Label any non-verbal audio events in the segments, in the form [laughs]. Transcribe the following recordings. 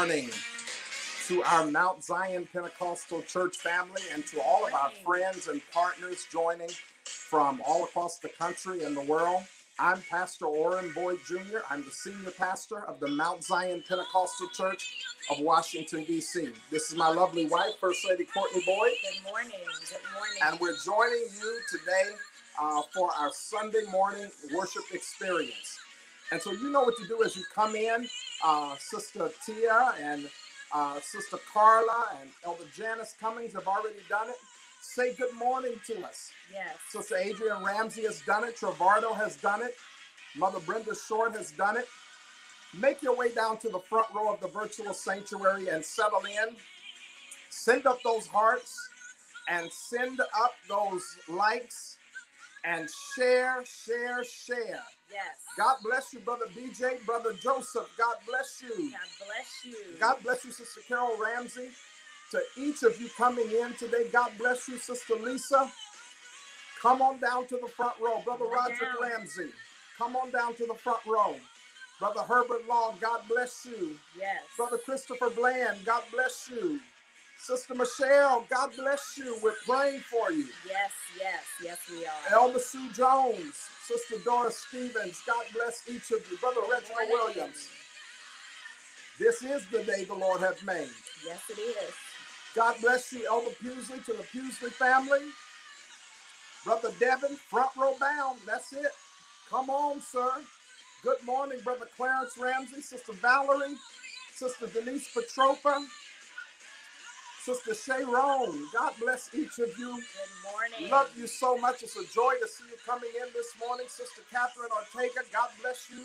morning to our Mount Zion Pentecostal Church family and to all of our friends and partners joining from all across the country and the world. I'm Pastor Orin Boyd Jr. I'm the senior pastor of the Mount Zion Pentecostal Church of Washington, D.C. This is my lovely wife, First Lady Courtney Boyd, Good morning. Good morning. and we're joining you today uh, for our Sunday morning worship experience. And so you know what to do as you come in. Uh, Sister Tia and uh, Sister Carla and Elder Janice Cummings have already done it. Say good morning to us. yes. Sister Adrian Ramsey has done it. Travardo has done it. Mother Brenda Short has done it. Make your way down to the front row of the virtual sanctuary and settle in. Send up those hearts and send up those likes and share, share, share. Yes. God bless you, Brother BJ, Brother Joseph. God bless you. God bless you. God bless you, Sister Carol Ramsey. To each of you coming in today, God bless you, Sister Lisa. Come on down to the front row. Brother Come Roger down. Ramsey, come on down to the front row. Brother Herbert Law, God bless you. Yes. Brother Christopher Bland, God bless you. Sister Michelle, God bless you. We're praying for you. Yes, yes, yes, we are. Elder Sue Jones, Sister Doris Stevens, God bless each of you. Brother Reginald. Williams, this is the day the Lord hath made. Yes, it is. God bless you, Elder Pewsley, to the Pewsley family. Brother Devin, front row bound. That's it. Come on, sir. Good morning, Brother Clarence Ramsey, Sister Valerie, Sister Denise Petropa, Sister Sharon. God bless each of you. Good morning. Love you so much. It's a joy to see you coming in this morning. Sister Catherine Ortega, God bless you.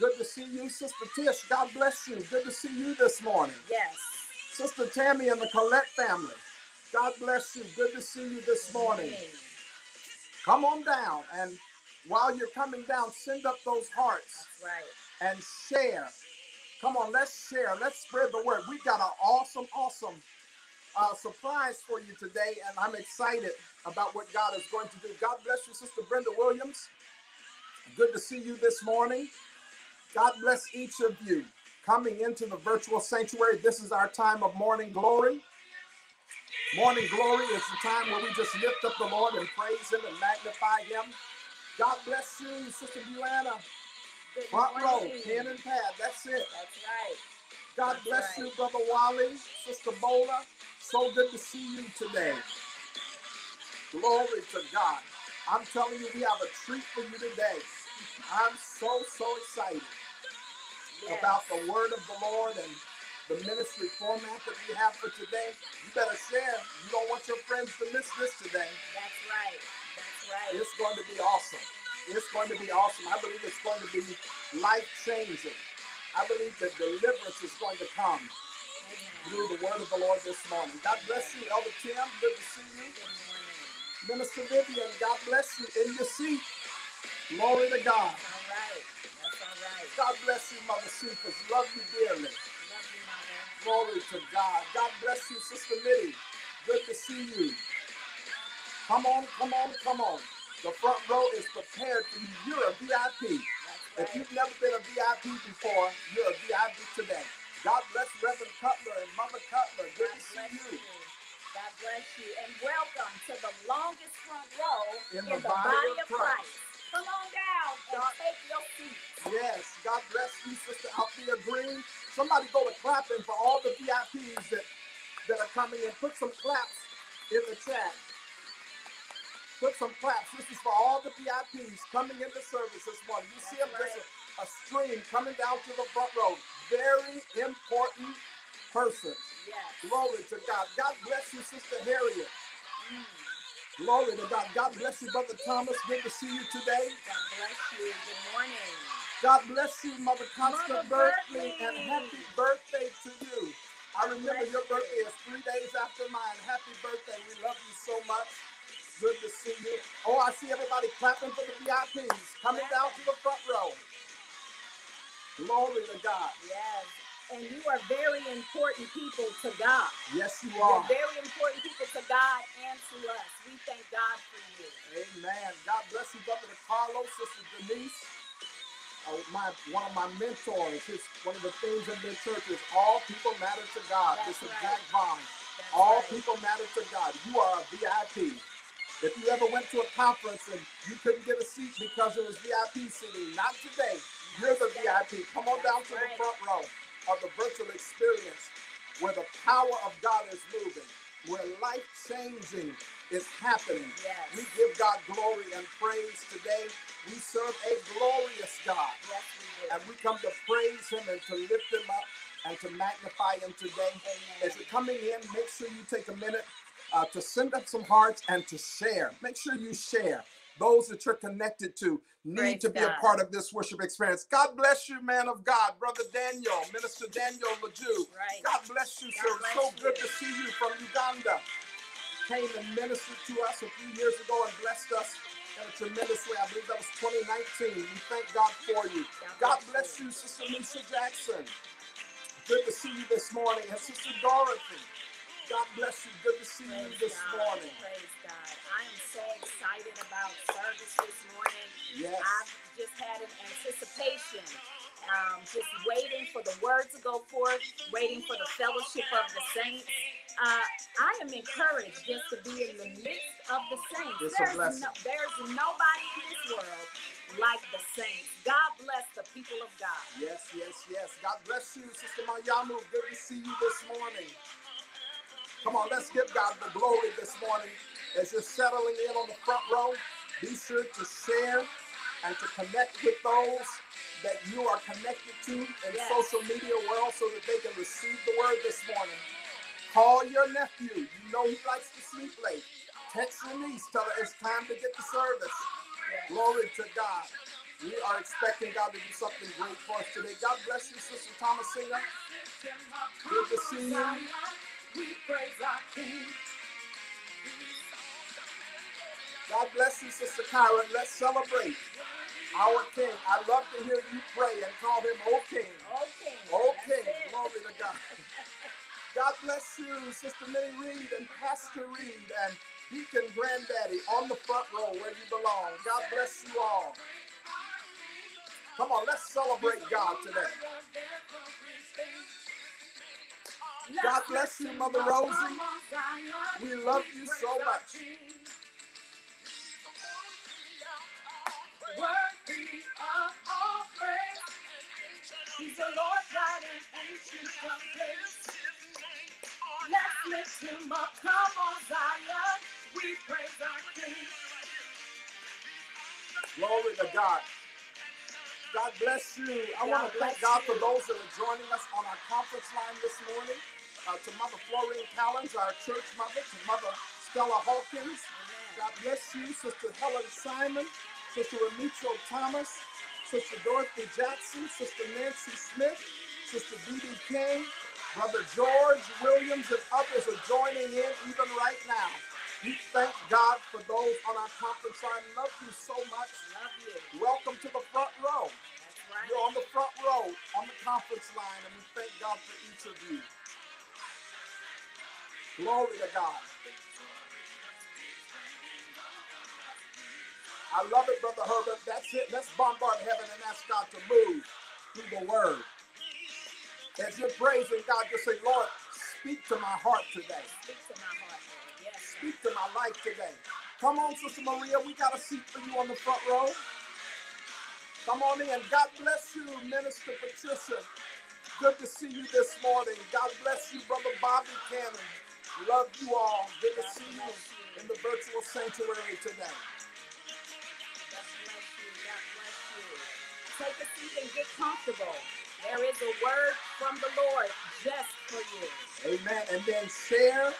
Good to see you. Sister Tish, God bless you. Good to see you this morning. Yes. Sister Tammy and the Collette family, God bless you. Good to see you this morning. Come on down. And while you're coming down, send up those hearts That's right. and share. Come on, let's share. Let's spread the word. We've got an awesome, awesome uh, surprise for you today, and I'm excited about what God is going to do. God bless you, Sister Brenda Williams. Good to see you this morning. God bless each of you coming into the virtual sanctuary. This is our time of morning glory. Morning glory is the time where we just lift up the Lord and praise Him and magnify Him. God bless you, Sister Buana. Front row, pen and pad. That's it. That's right. God That's bless right. you, Brother Wally, Sister Bola. So good to see you today. Glory to God. I'm telling you, we have a treat for you today. I'm so, so excited Yes. about the word of the Lord and the ministry format that we have for today. You better share. You don't want your friends to miss this today. That's right. That's right. It's going to be awesome. It's going to be awesome. I believe it's going to be life changing. I believe that deliverance is going to come through the word of the Lord this morning. God bless you, Elder Tim. Good to see you. Minister Vivian, God bless you in your seat. Glory to God. All right. That's all right. God bless you, Mother Cephas. Love you dearly. Love you, Mother. Glory to God. God bless you, Sister Mitty. Good to see you. Come on, come on, come on. The front row is prepared for you. You're a VIP. If you've never been a VIP before, you're a VIP today. God bless Reverend Cutler and Mama Cutler. Good God to see you. you. God bless you. And welcome to the longest front row In in, the the, body body, of of Christ. Come on down and God- take your seat. Yes, God bless you, Sister Althea Green. Somebody go to clapping for all the VIPs that, that are coming in. Put some claps in the chat. Put some claps. This is for all the VIPs coming into service this morning. You see them just a, a stream coming down to the front row. Very important persons. Yes. Glory to God. God bless you, Sister Harriet. Mm. Glory to God. God bless you, Brother Thomas. Good to see you today. God bless you. Good morning. God bless you, Mother Constant Berkeley. and happy birthday to you. I remember your birthday is three days after mine. Happy birthday. We love you so much. Good to see you. Oh, I see everybody clapping for the VIPs coming down to the front row. Glory to God. Yes. And you are very important people to God. Yes, you You're very important people to God and to us. We thank God for you. Amen. God bless you, Brother Carlos, Sister Denise. Uh, my one of my mentors. His one of the things in the church is all people matter to God. That's Bishop right. Jack. That's All right. people matter to God. You are a VIP. If you ever went to a conference and you couldn't get a seat because it was VIP seating, not today. You're the VIP. Come on down to the front row of the virtual experience where the power of God is moving, where life changing is happening. Yes. We give God glory and praise today. We serve a glorious God. Yes, we. And we come to praise him and to lift him up and to magnify him today. As you're coming in, make sure you take a minute uh, to send up some hearts and to share. Make sure you share. Those that you're connected to need Praise to be a part of this worship experience. God bless you, man of God, Brother Daniel, Minister Daniel Laju. Right. God bless you, God sir. bless so good you. to see you from Uganda. Came and ministered to us a few years ago and blessed us in a tremendous way. I believe that was 2019. We thank God for you. God bless you, Sister Lisa Jackson. Good to see you this morning. And Sister Dorothy. God bless you. Good to see you this God. morning. Praise God. I am so excited about service this morning. Yes. I've just had an anticipation, um, just waiting for the word to go forth, waiting for the fellowship of the saints. Uh, I am encouraged just to be in the midst of the saints. It's a there's, blessing. no, there's nobody in this world like the saints. God bless the people of God. Yes, yes, yes. God bless you, Sister Mayamu. Good to see you this morning. Come on, let's give God the glory this morning. As you're settling in on the front row, be sure to share and to connect with those that you are connected to in Yes. social media world so that they can receive the word this morning. Call your nephew. You know he likes to sleep late. Text your niece. Tell her it's time to get to service. Glory to God. We are expecting God to do something great for us today. God bless you, Sister Thomasina. Good to see you. We praise our King. God bless you, Sister Kyra. Let's celebrate our King. I love to hear you pray and call him O King. O King. it. Glory to God. God bless you, Sister Minnie Reed and Pastor Reed and Deacon Granddaddy on the front row where you belong. God bless you all. Come on, let's celebrate God today. God bless you, Mother Rosie. We love you so much. Worthy of all praise. He's the Lord God and ancient of days. Let's lift him up. Come on, Zion. We praise our King. Glory to God. God bless you. I want to thank God for those that are joining us on our conference line this morning. Uh, to Mother Florine Collins, our church mother, to Mother Stella Hawkins. God bless you, Sister Helen Simon, Sister Remitro Thomas, Sister Dorothy Jackson, Sister Nancy Smith, Sister Dee King, Brother George Williams, and others are joining in even right now. We thank God for those on our conference line. Love you so much. Love you. Welcome to the front row. Right. You're on the front row on the conference line, and we thank God for each of you. Glory to God. I love it, Brother Herbert. That's it. Let's bombard heaven and ask God to move through the word. As you're praising God, just say, Lord, speak to my heart today. Speak to my heart. Speak to my life today. Come on, Sister Maria. We got a seat for you on the front row. Come on in. God bless you, Minister Patricia. Good to see you this morning. God bless you, Brother Bobby Cannon. Love you all. Good to see you in the virtual sanctuary today. God bless you. God bless you. Take a seat and get comfortable. There is a word from the Lord just for you. Amen. And then share,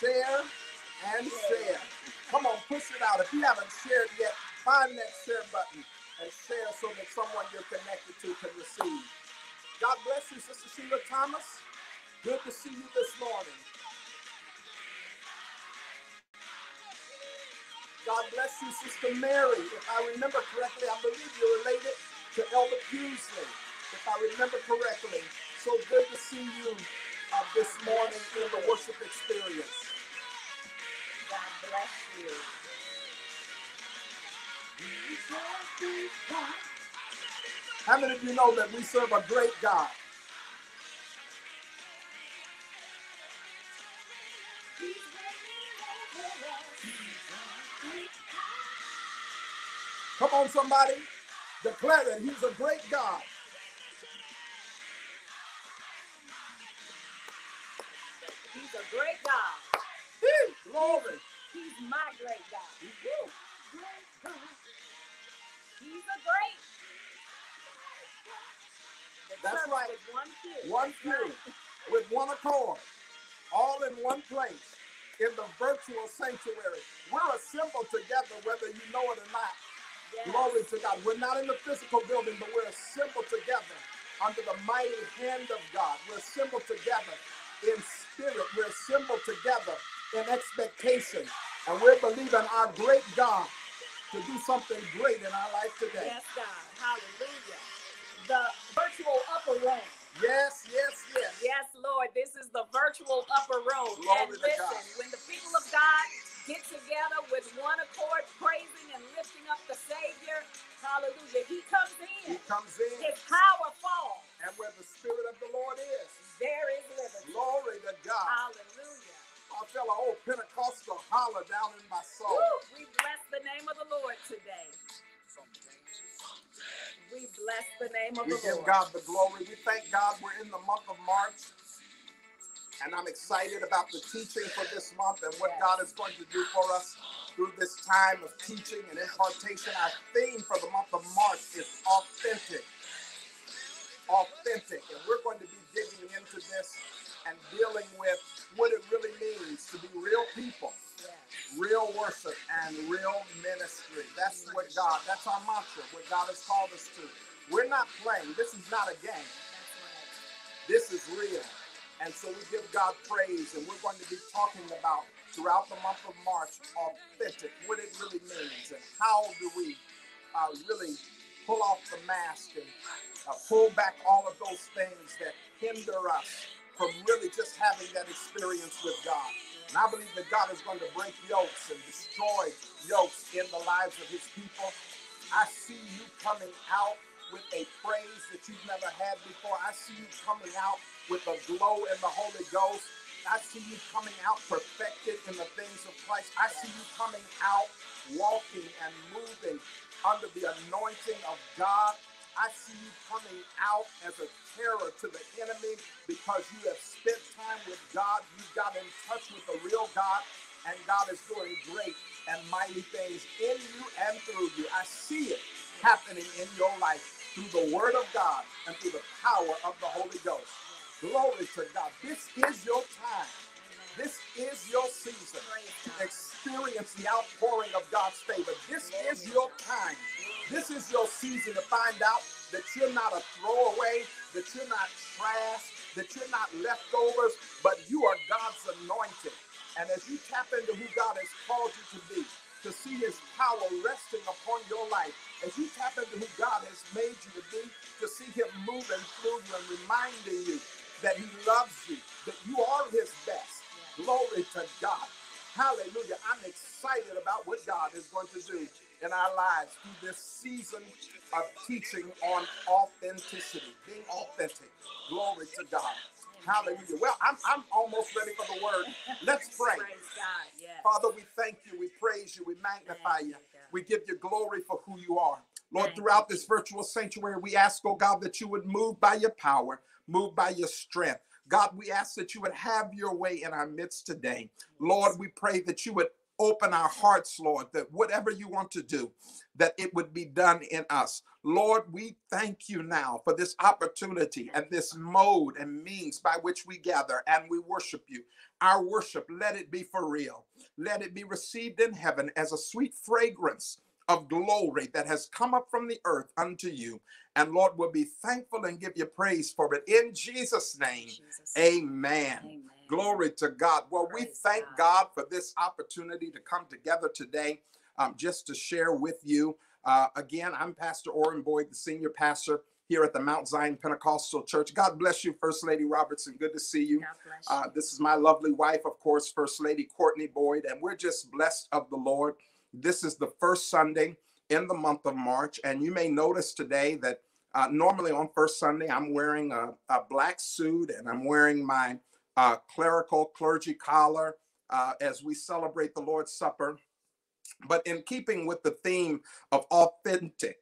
share, and share. Come on, push it out. If you haven't shared yet, find that share button and share so that someone you're connected to can receive. God bless you, Sister Sheila Thomas. Good to see you this morning. God bless you, Sister Mary. If I remember correctly, I believe you're related to Elder Hughley. If I remember correctly. So good to see you uh, this morning in the worship experience. God bless you. How many of you know that we serve a great God? Come on, somebody. Declare that He's a great God. He's a great God. Woo! Glory. He's my great God. Woo! Great God. He's a great. The That's right. one pew. One pew right. with one accord, all in one place in the virtual sanctuary. We're assembled together, whether you know it or not. Yes. Glory to God. We're not in the physical building, but we're assembled together under the mighty hand of God. We're assembled together in spirit. We're assembled together in expectation. And we're believing our great God to do something great in our life today. Yes, God. Hallelujah. The virtual upper room. Yes, yes, yes. Yes, Lord, this is the virtual upper room. Glory and to listen, God. when the people of God get together with one accord, praising and lifting up the Savior, hallelujah, He comes in. He comes in, His power falls. and where the Spirit of the Lord is, There is liberty. glory to God. Hallelujah. I felt an old Pentecostal holler down in my soul. Woo, we bless the name of the Lord today. We bless the name of We the give God the glory. We thank God we're in the month of March. And I'm excited about the teaching for this month and what God is going to do for us through this time of teaching and impartation. Our theme for the month of March is authentic. Authentic. And we're going to be digging into this and dealing with what it really means to be real people, real worship, and real ministry. That's what God, that's our mantra, what God has called us to. We're not playing. This is not a game. This is real. And so we give God praise, and we're going to be talking about throughout the month of March authentic, what it really means, and how do we uh, really pull off the mask and uh, pull back all of those things that hinder us from really just having that experience with God. And I believe that God is going to break yokes and destroy yokes in the lives of his people. I see you coming out with a praise that you've never had before. I see you coming out with a glow in the Holy Ghost. I see you coming out perfected in the things of Christ. I see you coming out walking and moving under the anointing of God. I see you coming out as a terror to the enemy because you have spent time with God. You got in touch with the real God, and God is doing great and mighty things in you and through you. I see it happening in your life through the Word of God and through the power of the Holy Ghost. Glory to God. This is your time. This is your season to experience the outpouring of God's favor. This is your time. This is your season to find out that you're not a throwaway, that you're not trash, that you're not leftovers, but you are God's anointed. And as you tap into who God has called you to be, to see his power resting upon your life, as you tap into who God has made you to be, to see him moving through you and reminding you that he loves you, that you are his best. Glory to God. Hallelujah. I'm excited about what God is going to do in our lives through this season of teaching on authenticity, being authentic. Glory to God. Hallelujah. Well, I'm, I'm almost ready for the word. Let's [laughs] pray. Father, we thank you. We praise you. We magnify you. We give you glory for who you are. Lord, throughout this virtual sanctuary, we ask, oh God, that you would move by your power, move by your strength. God, we ask that you would have your way in our midst today. Lord, we pray that you would open our hearts, Lord, that whatever you want to do, that it would be done in us. Lord, we thank you now for this opportunity and this mode and means by which we gather and we worship you. Our worship, let it be for real. Let it be received in heaven as a sweet fragrance of glory that has come up from the earth unto you. And Lord, we'll be thankful and give you praise for it in Jesus' name. Jesus. Amen. Amen. Glory to God. Well, Praise we thank God. God. for this opportunity to come together today um, just to share with you. Uh, again, I'm Pastor Orin Boyd, the senior pastor here at the Mount Zion Pentecostal Church. God bless you, First Lady Robertson. Good to see you. Uh, this is my lovely wife, of course, First Lady Courtney Boyd, and we're just blessed of the Lord. This is the first Sunday in the month of March, and you may notice today that uh, normally on first Sunday, I'm wearing a, a, black suit and I'm wearing my uh, clerical clergy collar uh, as we celebrate the Lord's Supper. But in keeping with the theme of authentic,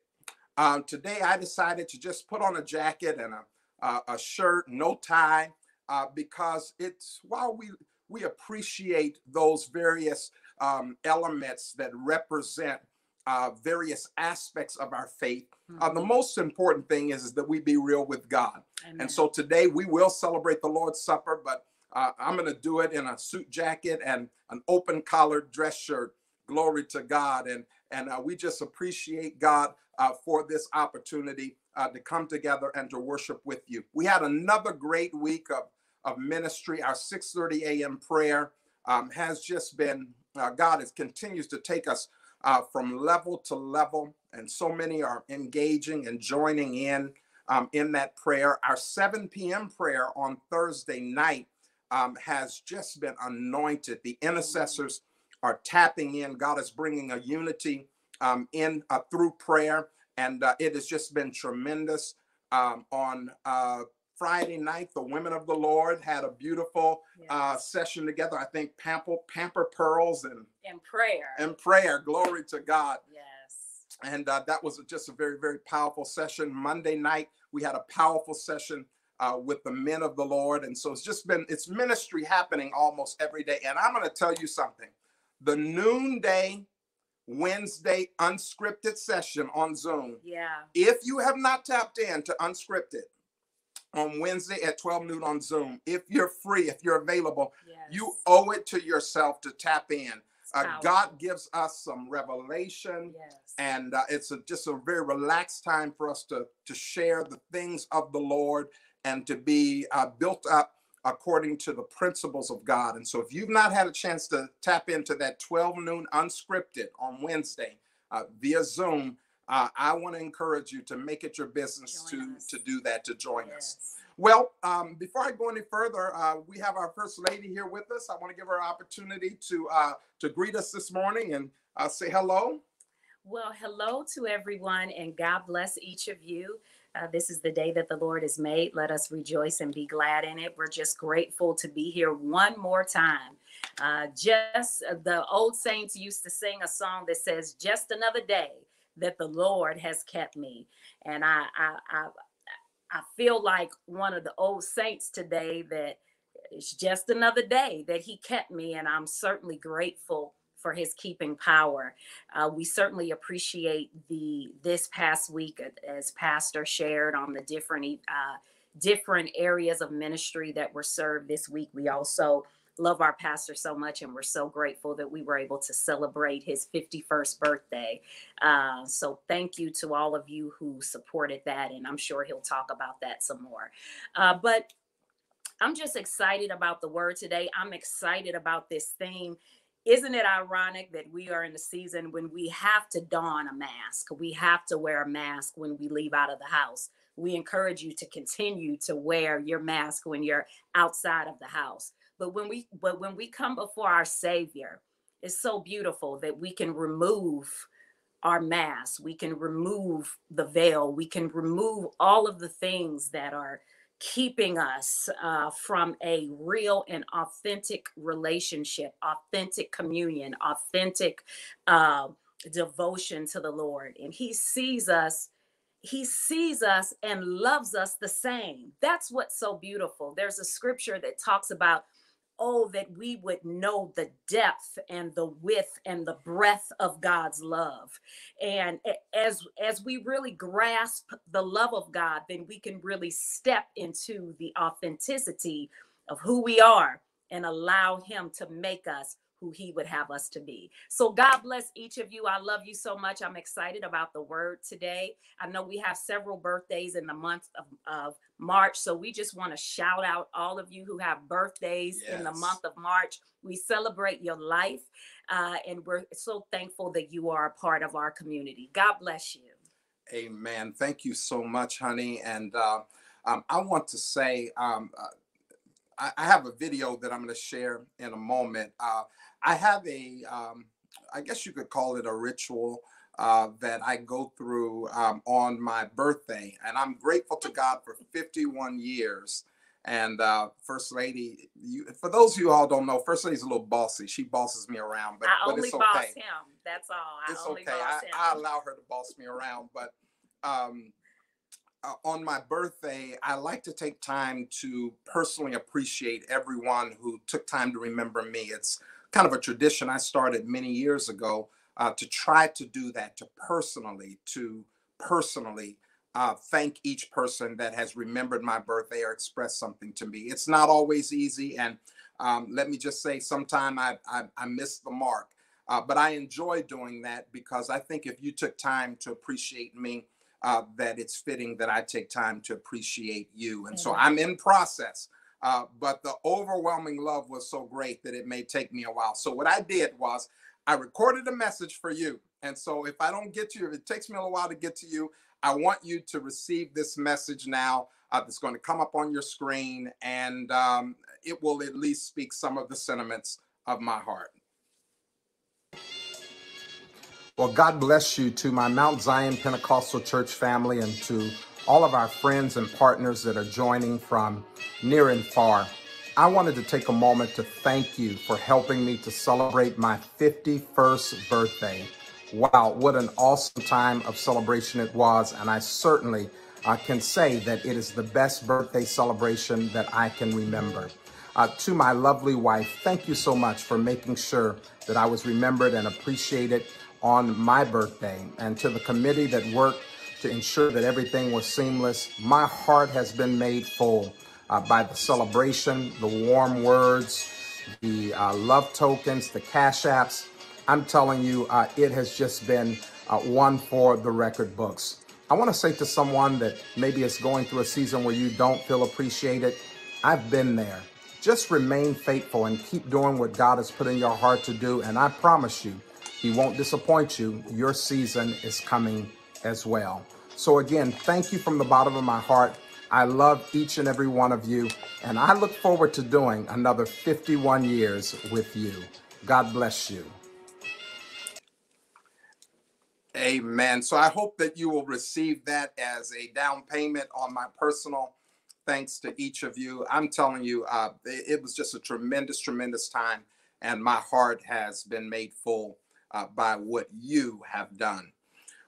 um, today I decided to just put on a jacket and a, a shirt, no tie, uh, because it's while we we appreciate those various um, elements that represent uh, various aspects of our faith. Mm-hmm. Uh, the mm-hmm. most important thing is, is that we be real with God. Amen. And so today we will celebrate the Lord's Supper, but uh, I'm going to do it in a suit jacket and an open collared dress shirt. Glory to God. And, and uh, we just appreciate God uh, for this opportunity uh, to come together and to worship with you. We had another great week of, of ministry. Our 6:30 a.m. prayer um, has just been God is continues to take us uh, from level to level, and so many are engaging and joining in um, in that prayer. Our 7 p.m. prayer on Thursday night um, has just been anointed. The intercessors are tapping in. God is bringing a unity um, in uh, through prayer, and uh, it has just been tremendous. Um, on uh, Friday night, the women of the Lord had a beautiful yes. uh, session together. I think Pamper, Pamper Pearls and and prayer and prayer. Glory to God. Yes. And uh, that was just a very very powerful session. Monday night we had a powerful session uh, with the men of the Lord, and so it's just been it's ministry happening almost every day. And I'm going to tell you something: the noonday Wednesday unscripted session on Zoom. Yeah. If you have not tapped in to unscripted on Wednesday at 12 noon on Zoom. If you're free, if you're available, yes. you owe it to yourself to tap in. Uh, God gives us some revelation, yes. and uh, it's a, just a very relaxed time for us to, to share the things of the Lord and to be uh, built up according to the principles of God. And so, if you've not had a chance to tap into that 12 noon unscripted on Wednesday uh, via Zoom, uh, I want to encourage you to make it your business to, to do that, to join yes. us. Well, um, before I go any further, uh, we have our first lady here with us. I want to give her an opportunity to uh, to greet us this morning and uh, say hello. Well, hello to everyone, and God bless each of you. Uh, this is the day that the Lord has made. Let us rejoice and be glad in it. We're just grateful to be here one more time. Uh, just uh, the old saints used to sing a song that says, "Just another day that the Lord has kept me," and I, I, I, I feel like one of the old saints today that it's just another day that He kept me, and I'm certainly grateful for his keeping power. Uh, we certainly appreciate the this past week as pastor shared on the different uh, different areas of ministry that were served this week. We also love our pastor so much and we're so grateful that we were able to celebrate his 51st birthday uh, so thank you to all of you who supported that and i'm sure he'll talk about that some more uh, but i'm just excited about the word today i'm excited about this theme isn't it ironic that we are in a season when we have to don a mask? We have to wear a mask when we leave out of the house. We encourage you to continue to wear your mask when you're outside of the house. But when we but when we come before our savior, it's so beautiful that we can remove our mask, we can remove the veil, we can remove all of the things that are keeping us uh, from a real and authentic relationship, authentic communion, authentic uh, devotion to the Lord. And He sees us. He sees us and loves us the same. That's what's so beautiful. There's a scripture that talks about oh that we would know the depth and the width and the breadth of god's love. And as as we really grasp the love of god then we can really step into the authenticity of who we are and allow him to make us who he would have us to be. So God bless each of you. I love you so much. I'm excited about the word today. I know we have several birthdays in the month of, of March. So we just want to shout out all of you who have birthdays yes. in the month of March. We celebrate your life. Uh, and we're so thankful that you are a part of our community. God bless you. Amen. Thank you so much, honey. And uh, um, I want to say, um, uh, I, have a video that I'm going to share in a moment. Uh, I have a, um, I guess you could call it a ritual uh, that I go through um, on my birthday. And I'm grateful to God for 51 years. And uh, First Lady, you, for those of you all don't know, First Lady's a little bossy. She bosses me around, but, I but only it's okay. boss him. That's all. I it's okay. I, I, allow her to boss me around, but um, uh, on my birthday, I like to take time to personally appreciate everyone who took time to remember me. It's kind of a tradition I started many years ago uh, to try to do that, to personally, to personally uh, thank each person that has remembered my birthday or expressed something to me. It's not always easy, and um, let me just say, sometimes I, I, I miss the mark. Uh, but I enjoy doing that because I think if you took time to appreciate me, uh, that it's fitting that I take time to appreciate you. And so I'm in process. Uh, but the overwhelming love was so great that it may take me a while. So what I did was I recorded a message for you. And so if I don't get to you, if it takes me a little while to get to you, I want you to receive this message now. Uh, that's going to come up on your screen, and um, it will at least speak some of the sentiments of my heart. Well, God bless you to my Mount Zion Pentecostal Church family and to all of our friends and partners that are joining from near and far. I wanted to take a moment to thank you for helping me to celebrate my 51st birthday. Wow, what an awesome time of celebration it was. And I certainly uh, can say that it is the best birthday celebration that I can remember. Uh, to my lovely wife, thank you so much for making sure that I was remembered and appreciated on my birthday. And to the committee that worked to ensure that everything was seamless, my heart has been made full uh, by the celebration, the warm words, the uh, love tokens, the cash apps. I'm telling you, uh, it has just been uh, one for the record books. I want to say to someone that maybe is going through a season where you don't feel appreciated, I've been there. Just remain faithful and keep doing what God has put in your heart to do. And I promise you, He won't disappoint you. Your season is coming as well. So again, thank you from the bottom of my heart I love each and every one of you, and I look forward to doing another 51 years with you. God bless you. Amen. So I hope that you will receive that as a down payment on my personal thanks to each of you. I'm telling you, uh, it, was just a tremendous, tremendous time, and my heart has been made full uh, by what you have done.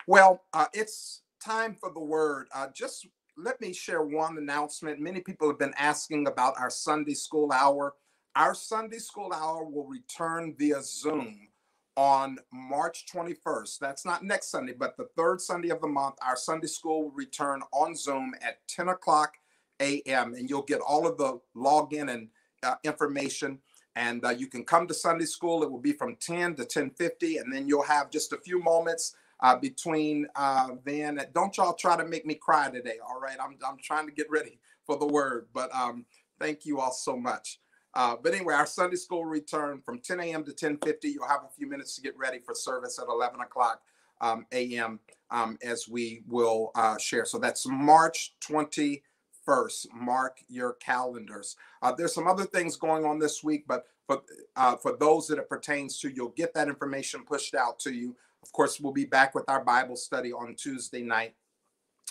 Well, uh, it's time for the word. Uh, just let me share one announcement. Many people have been asking about our Sunday school hour. Our Sunday school hour will return via Zoom on March 21st. That's not next Sunday, but the third Sunday of the month. Our Sunday school will return on Zoom at 10 o'clock a.m. And you'll get all of the login and uh, information. And uh, you can come to Sunday school. It will be from 10 to 10:50, and then you'll have just a few moments uh, between uh, then. Don't y'all try to make me cry today. All right, I'm I'm trying to get ready for the word. But um, thank you all so much. Uh, but anyway, our Sunday school return from 10 a.m. to 10:50. You'll have a few minutes to get ready for service at 11 o'clock um, a.m. Um, as we will uh, share. So that's March 21st. Mark your calendars. Uh, there's some other things going on this week, but for uh, for those that it pertains to, you'll get that information pushed out to you. Of course, we'll be back with our Bible study on Tuesday night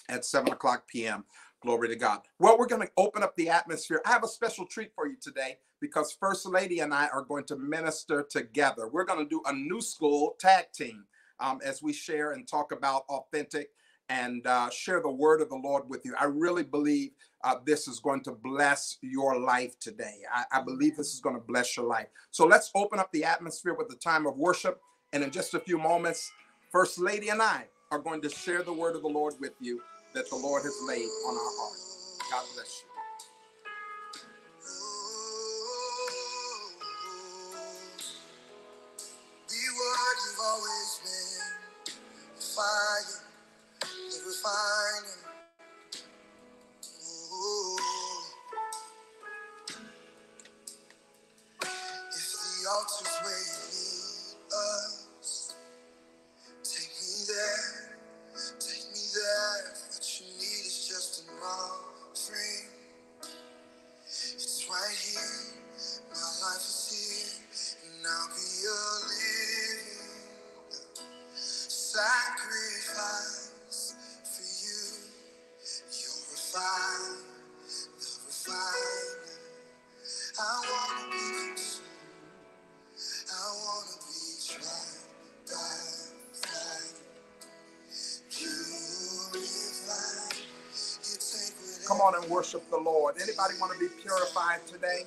at 7 o'clock p.m. Glory to God. Well, we're going to open up the atmosphere. I have a special treat for you today because First Lady and I are going to minister together. We're going to do a new school tag team um, as we share and talk about authentic and uh, share the word of the Lord with you. I really believe uh, this is going to bless your life today. I, I believe this is going to bless your life. So let's open up the atmosphere with the time of worship. And in just a few moments, First Lady and I are going to share the word of the Lord with you that the Lord has laid on our heart. God bless you. Worship the Lord. Anybody want to be purified today?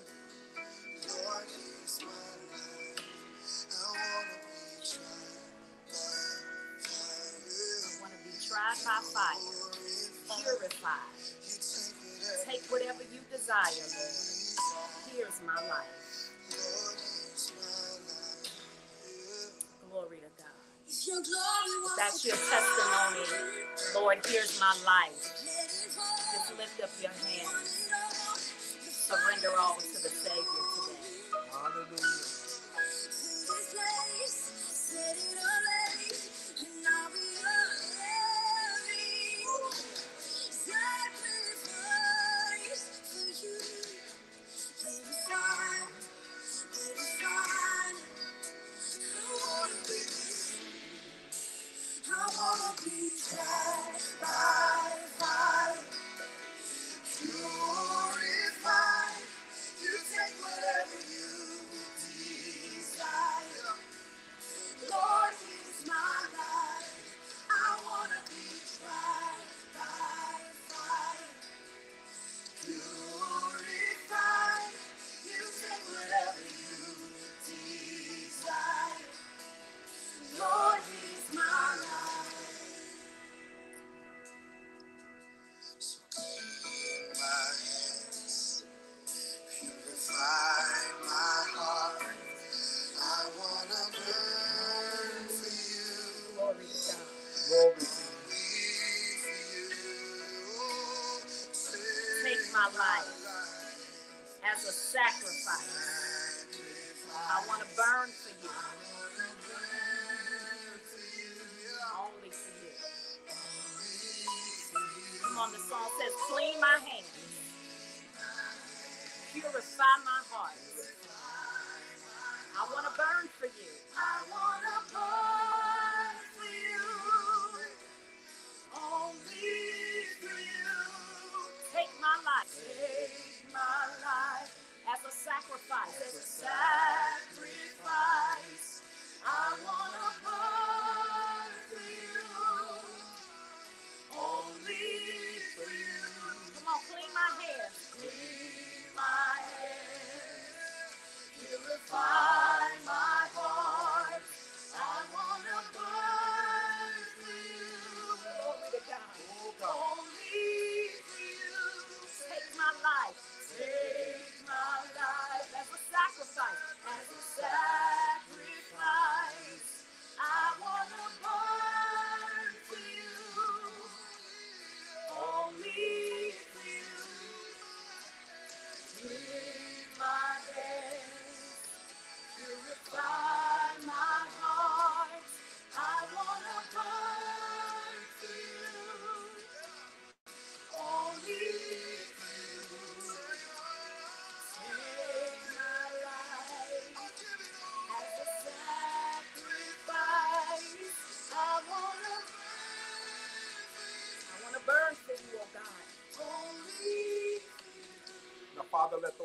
Says, Clean my hands,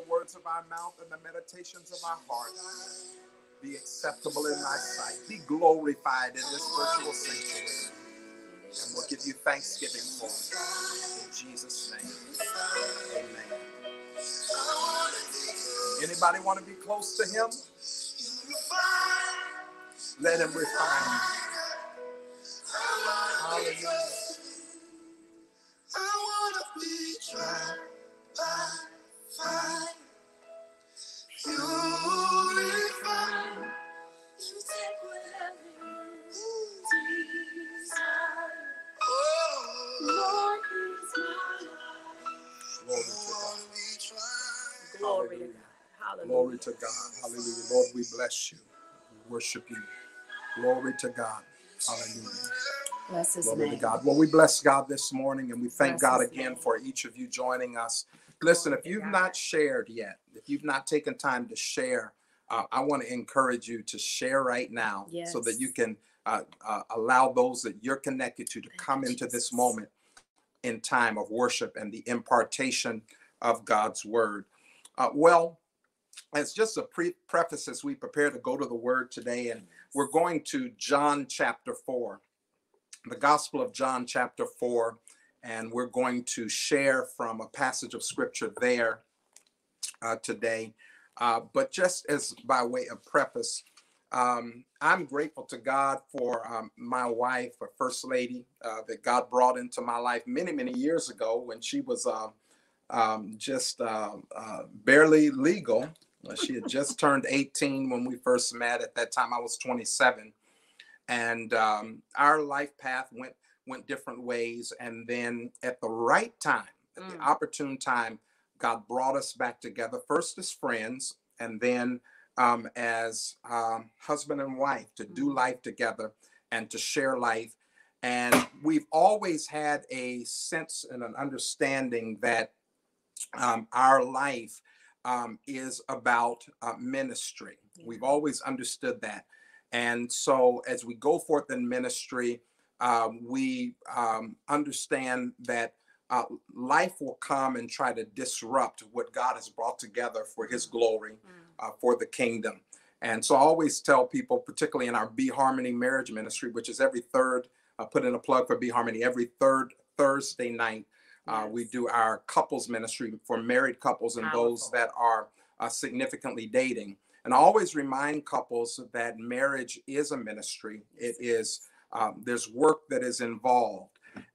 words of our mouth and the meditations of our hearts be acceptable in thy sight. Be glorified in this virtual sanctuary. And we'll give you thanksgiving for it. In Jesus' name. Amen. Anybody want to be close to him? Let him refine you. Worship you. Glory to God. Hallelujah. Bless his Glory to. God. Well, we bless God this morning and we thank Bless God again name. for each of you joining us. Listen, Glory if you've not shared yet, if you've not taken time to share, uh, I want to encourage you to share right now so that you can uh, uh, allow those that you're connected to to Thank come into this moment in time of worship and the impartation of God's word. Uh, well, as just a pre- preface as we prepare to go to the word today, and we're going to John chapter 4, the Gospel of John chapter 4, and we're going to share from a passage of scripture there uh, today. Uh, but just as by way of preface, um, I'm grateful to God for um, my wife, a first lady uh, that God brought into my life many, many years ago when she was uh, um, just uh, uh, barely legal. Uh, She had just turned 18 when we first met. At that time, I was 27, and um, our life path went went different ways. And then, at the right time, at the Mm. opportune time, God brought us back together. First as friends, and then um, as um, husband and wife to do Mhm. life together and to share life. And we've always had a sense and an understanding that um, our life um, is about uh, ministry. We've always understood that. And so as we go forth in ministry, um, we um, understand that uh, life will come and try to disrupt what God has brought together for his glory, Mm. uh, for the kingdom. And so I always tell people, particularly in our Be Harmony marriage ministry, which is every third, uh, put in a plug for Be Harmony, every third Thursday night, uh, we do our couples ministry for married couples and those that are uh, significantly dating. And I always remind couples that marriage is a ministry. It is, um, there's work that is involved.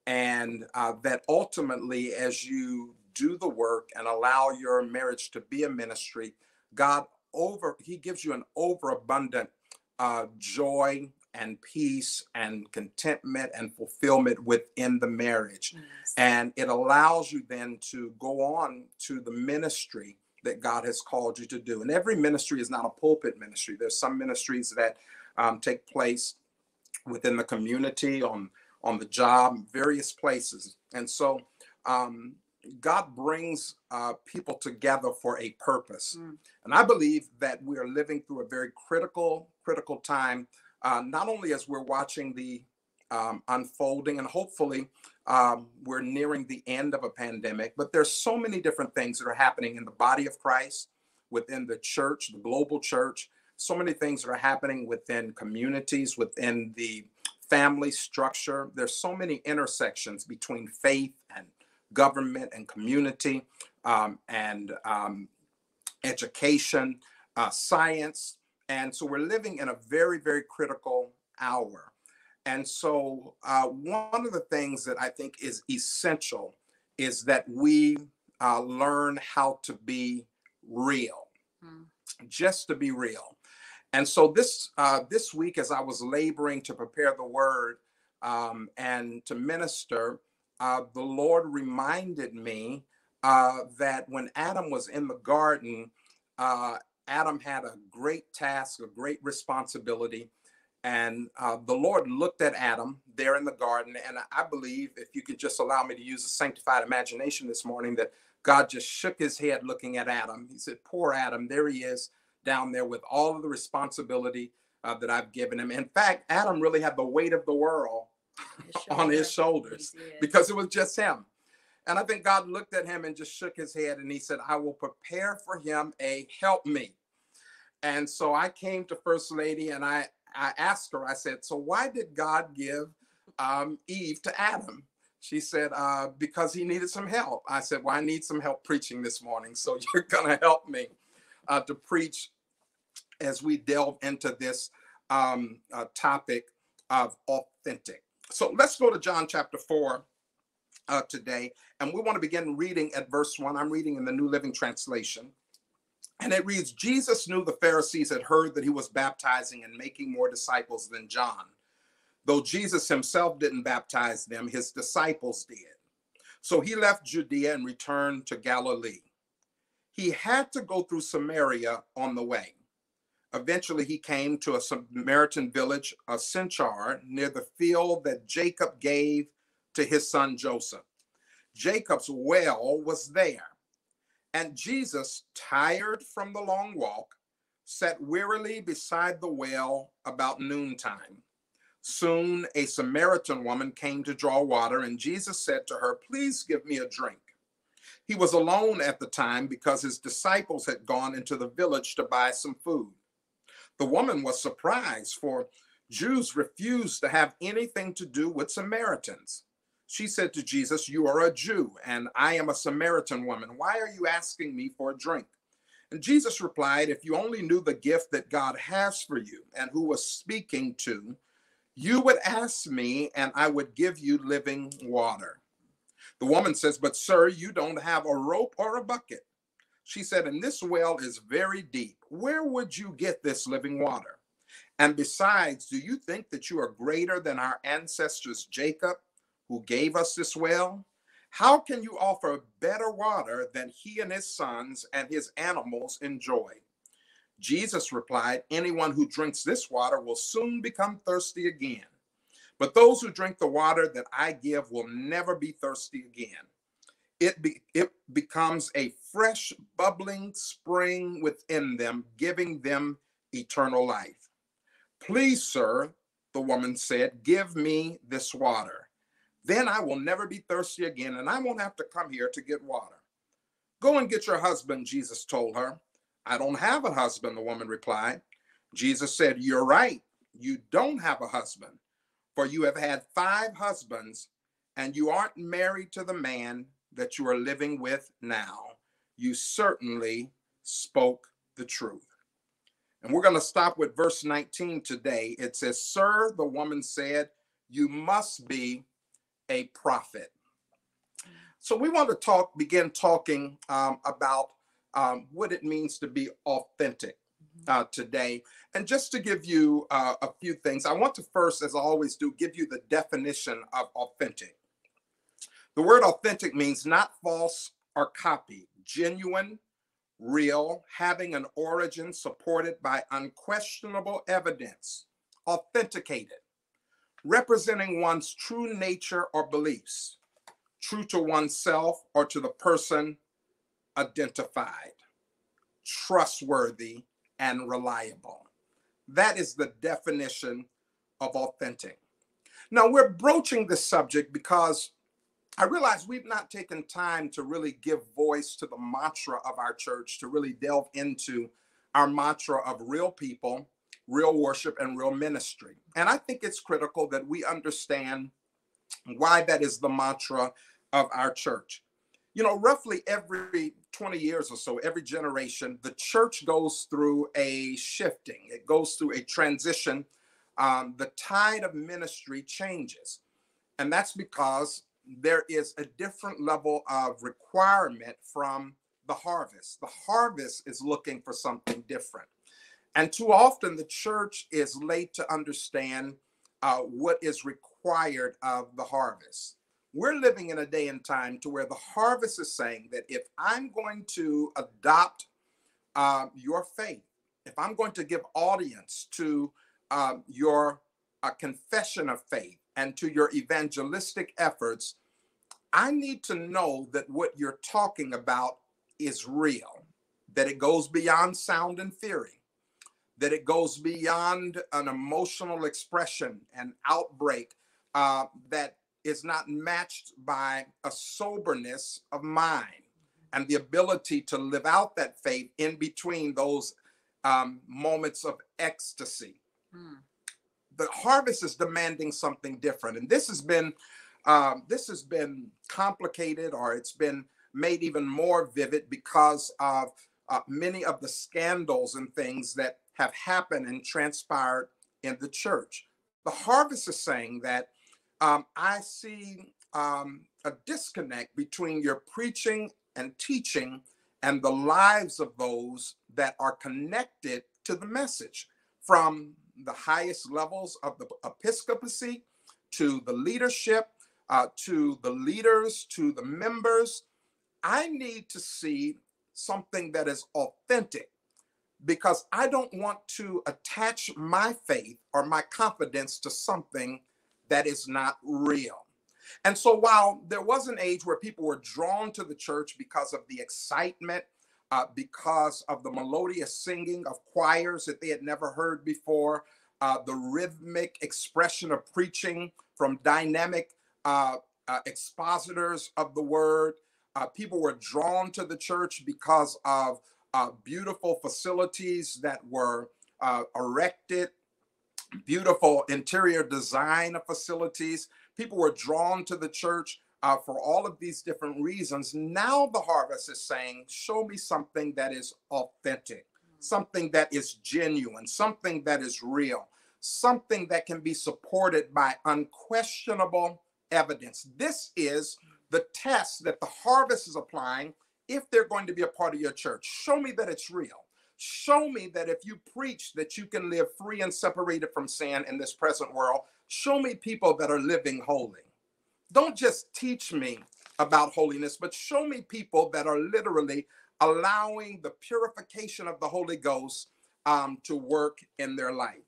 And uh, that ultimately, as you do the work and allow your marriage to be a ministry, God over, He gives you an overabundant uh, joy and peace and contentment and fulfillment within the marriage Yes. and it allows you then to go on to the ministry that God has called you to do. And every ministry is not a pulpit ministry. There's some ministries that um, take place within the community, on on the job, various places. And so um, God brings uh, people together for a purpose. Mm. And I believe that we are living through a very critical, critical time, uh, not only as we're watching the um, unfolding and hopefully um, we're nearing the end of a pandemic, but there's so many different things that are happening in the body of Christ, within the church, the global church, so many things that are happening within communities, within the family structure. There's so many intersections between faith and government and community um, and um, education, uh, science. And so we're living in a very, very critical hour. And so, uh, one of the things that I think is essential is that we uh, learn how to be real, Mm. just to be real. And so this uh, this week, as I was laboring to prepare the word um, and to minister, uh, the Lord reminded me uh, that when Adam was in the garden, uh, Adam had a great task, a great responsibility. And uh, the Lord looked at Adam there in the garden. And I believe, if you could just allow me to use a sanctified imagination this morning, that God just shook his head looking at Adam. He said, Poor Adam, there he is down there with all of the responsibility uh, that I've given him. In fact, Adam really had the weight of the world on his shoulders because it was just him. And I think God looked at him and just shook his head and he said, I will prepare for him a help me. And so I came to First Lady and I, I asked her, I said, So why did God give um, Eve to Adam? She said, uh, Because he needed some help. I said, Well, I need some help preaching this morning. So [laughs] you're going to help me uh, to preach as we delve into this um, uh, topic of authentic. So let's go to John chapter 4 uh, today. And we want to begin reading at verse 1. I'm reading in the New Living Translation. And it reads Jesus knew the Pharisees had heard that he was baptizing and making more disciples than John. Though Jesus himself didn't baptize them, his disciples did. So he left Judea and returned to Galilee. He had to go through Samaria on the way. Eventually, he came to a Samaritan village, a Sychar, near the field that Jacob gave to his son Joseph. Jacob's well was there. And Jesus, tired from the long walk, sat wearily beside the well about noontime. Soon a Samaritan woman came to draw water, and Jesus said to her, Please give me a drink. He was alone at the time because his disciples had gone into the village to buy some food. The woman was surprised, for Jews refused to have anything to do with Samaritans. She said to Jesus, You are a Jew, and I am a Samaritan woman. Why are you asking me for a drink? And Jesus replied, If you only knew the gift that God has for you and who was speaking to, you would ask me, and I would give you living water. The woman says, But sir, you don't have a rope or a bucket. She said, And this well is very deep. Where would you get this living water? And besides, do you think that you are greater than our ancestors Jacob, who gave us this well? How can you offer better water than he and his sons and his animals enjoy? Jesus replied, Anyone who drinks this water will soon become thirsty again. But those who drink the water that I give will never be thirsty again. It, be, it becomes a fresh, bubbling spring within them, giving them eternal life. Please, sir, the woman said, give me this water. Then I will never be thirsty again, and I won't have to come here to get water. Go and get your husband, Jesus told her. I don't have a husband, the woman replied. Jesus said, You're right. You don't have a husband, for you have had five husbands, and you aren't married to the man that you are living with now. You certainly spoke the truth. And we're going to stop with verse 19 today. It says, Sir, the woman said, You must be a prophet. So we want to talk, begin talking um, about um, what it means to be authentic uh, today. And just to give you uh, a few things, I want to first, as I always do, give you the definition of authentic. The word authentic means not false or copy, genuine, real, having an origin supported by unquestionable evidence, authenticated, representing one's true nature or beliefs, true to oneself or to the person identified, trustworthy, and reliable. That is the definition of authentic. Now, we're broaching this subject because I realize we've not taken time to really give voice to the mantra of our church, to really delve into our mantra of real people, real worship, and real ministry. And I think it's critical that we understand why that is the mantra of our church. You know, roughly every 20 years or so, every generation, the church goes through a shifting, it goes through a transition. Um, the tide of ministry changes. And that's because there is a different level of requirement from the harvest. The harvest is looking for something different. And too often the church is late to understand uh, what is required of the harvest. We're living in a day and time to where the harvest is saying that if I'm going to adopt uh, your faith, if I'm going to give audience to uh, your confession of faith and to your evangelistic efforts, I need to know that what you're talking about is real, that it goes beyond sound and theory, that it goes beyond an emotional expression and outbreak uh, that is not matched by a soberness of mind and the ability to live out that faith in between those um, moments of ecstasy. Hmm. The harvest is demanding something different, and this has been um, this has been complicated or it's been made even more vivid because of uh, many of the scandals and things that have happened and transpired in the church. The harvest is saying that um, I see um, a disconnect between your preaching and teaching and the lives of those that are connected to the message from the highest levels of the episcopacy to the leadership uh, to the leaders, to the members. I need to see something that is authentic because I don't want to attach my faith or my confidence to something that is not real. And so while there was an age where people were drawn to the church because of the excitement, uh, because of the melodious singing of choirs that they had never heard before, uh, the rhythmic expression of preaching from dynamic uh, uh, expositors of the word. Uh, people were drawn to the church because of uh, beautiful facilities that were uh, erected, beautiful interior design of facilities. People were drawn to the church uh, for all of these different reasons. Now the harvest is saying, show me something that is authentic, something that is genuine, something that is real, something that can be supported by unquestionable evidence. This is the test that the harvest is applying if they're going to be a part of your church. Show me that it's real. Show me that if you preach that you can live free and separated from sin in this present world, show me people that are living holy. Don't just teach me about holiness, but show me people that are literally allowing the purification of the Holy Ghost um, to work in their life.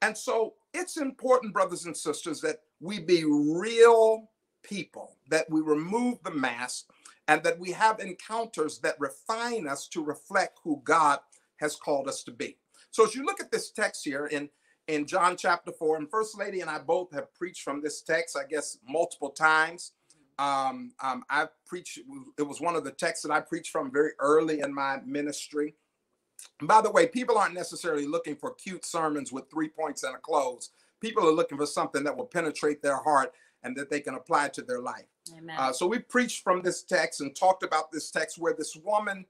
And so it's important, brothers and sisters, that we be real people, that we remove the mask, and that we have encounters that refine us to reflect who God has called us to be. So as you look at this text here in in John chapter 4, and First Lady and I both have preached from this text, I guess, multiple times. Um, um, I preached, it was one of the texts that I preached from very early in my ministry. By the way, people aren't necessarily looking for cute sermons with three points and a close people are looking for something that will penetrate their heart and that they can apply to their life. Uh, so we preached from this text and talked about this text where this woman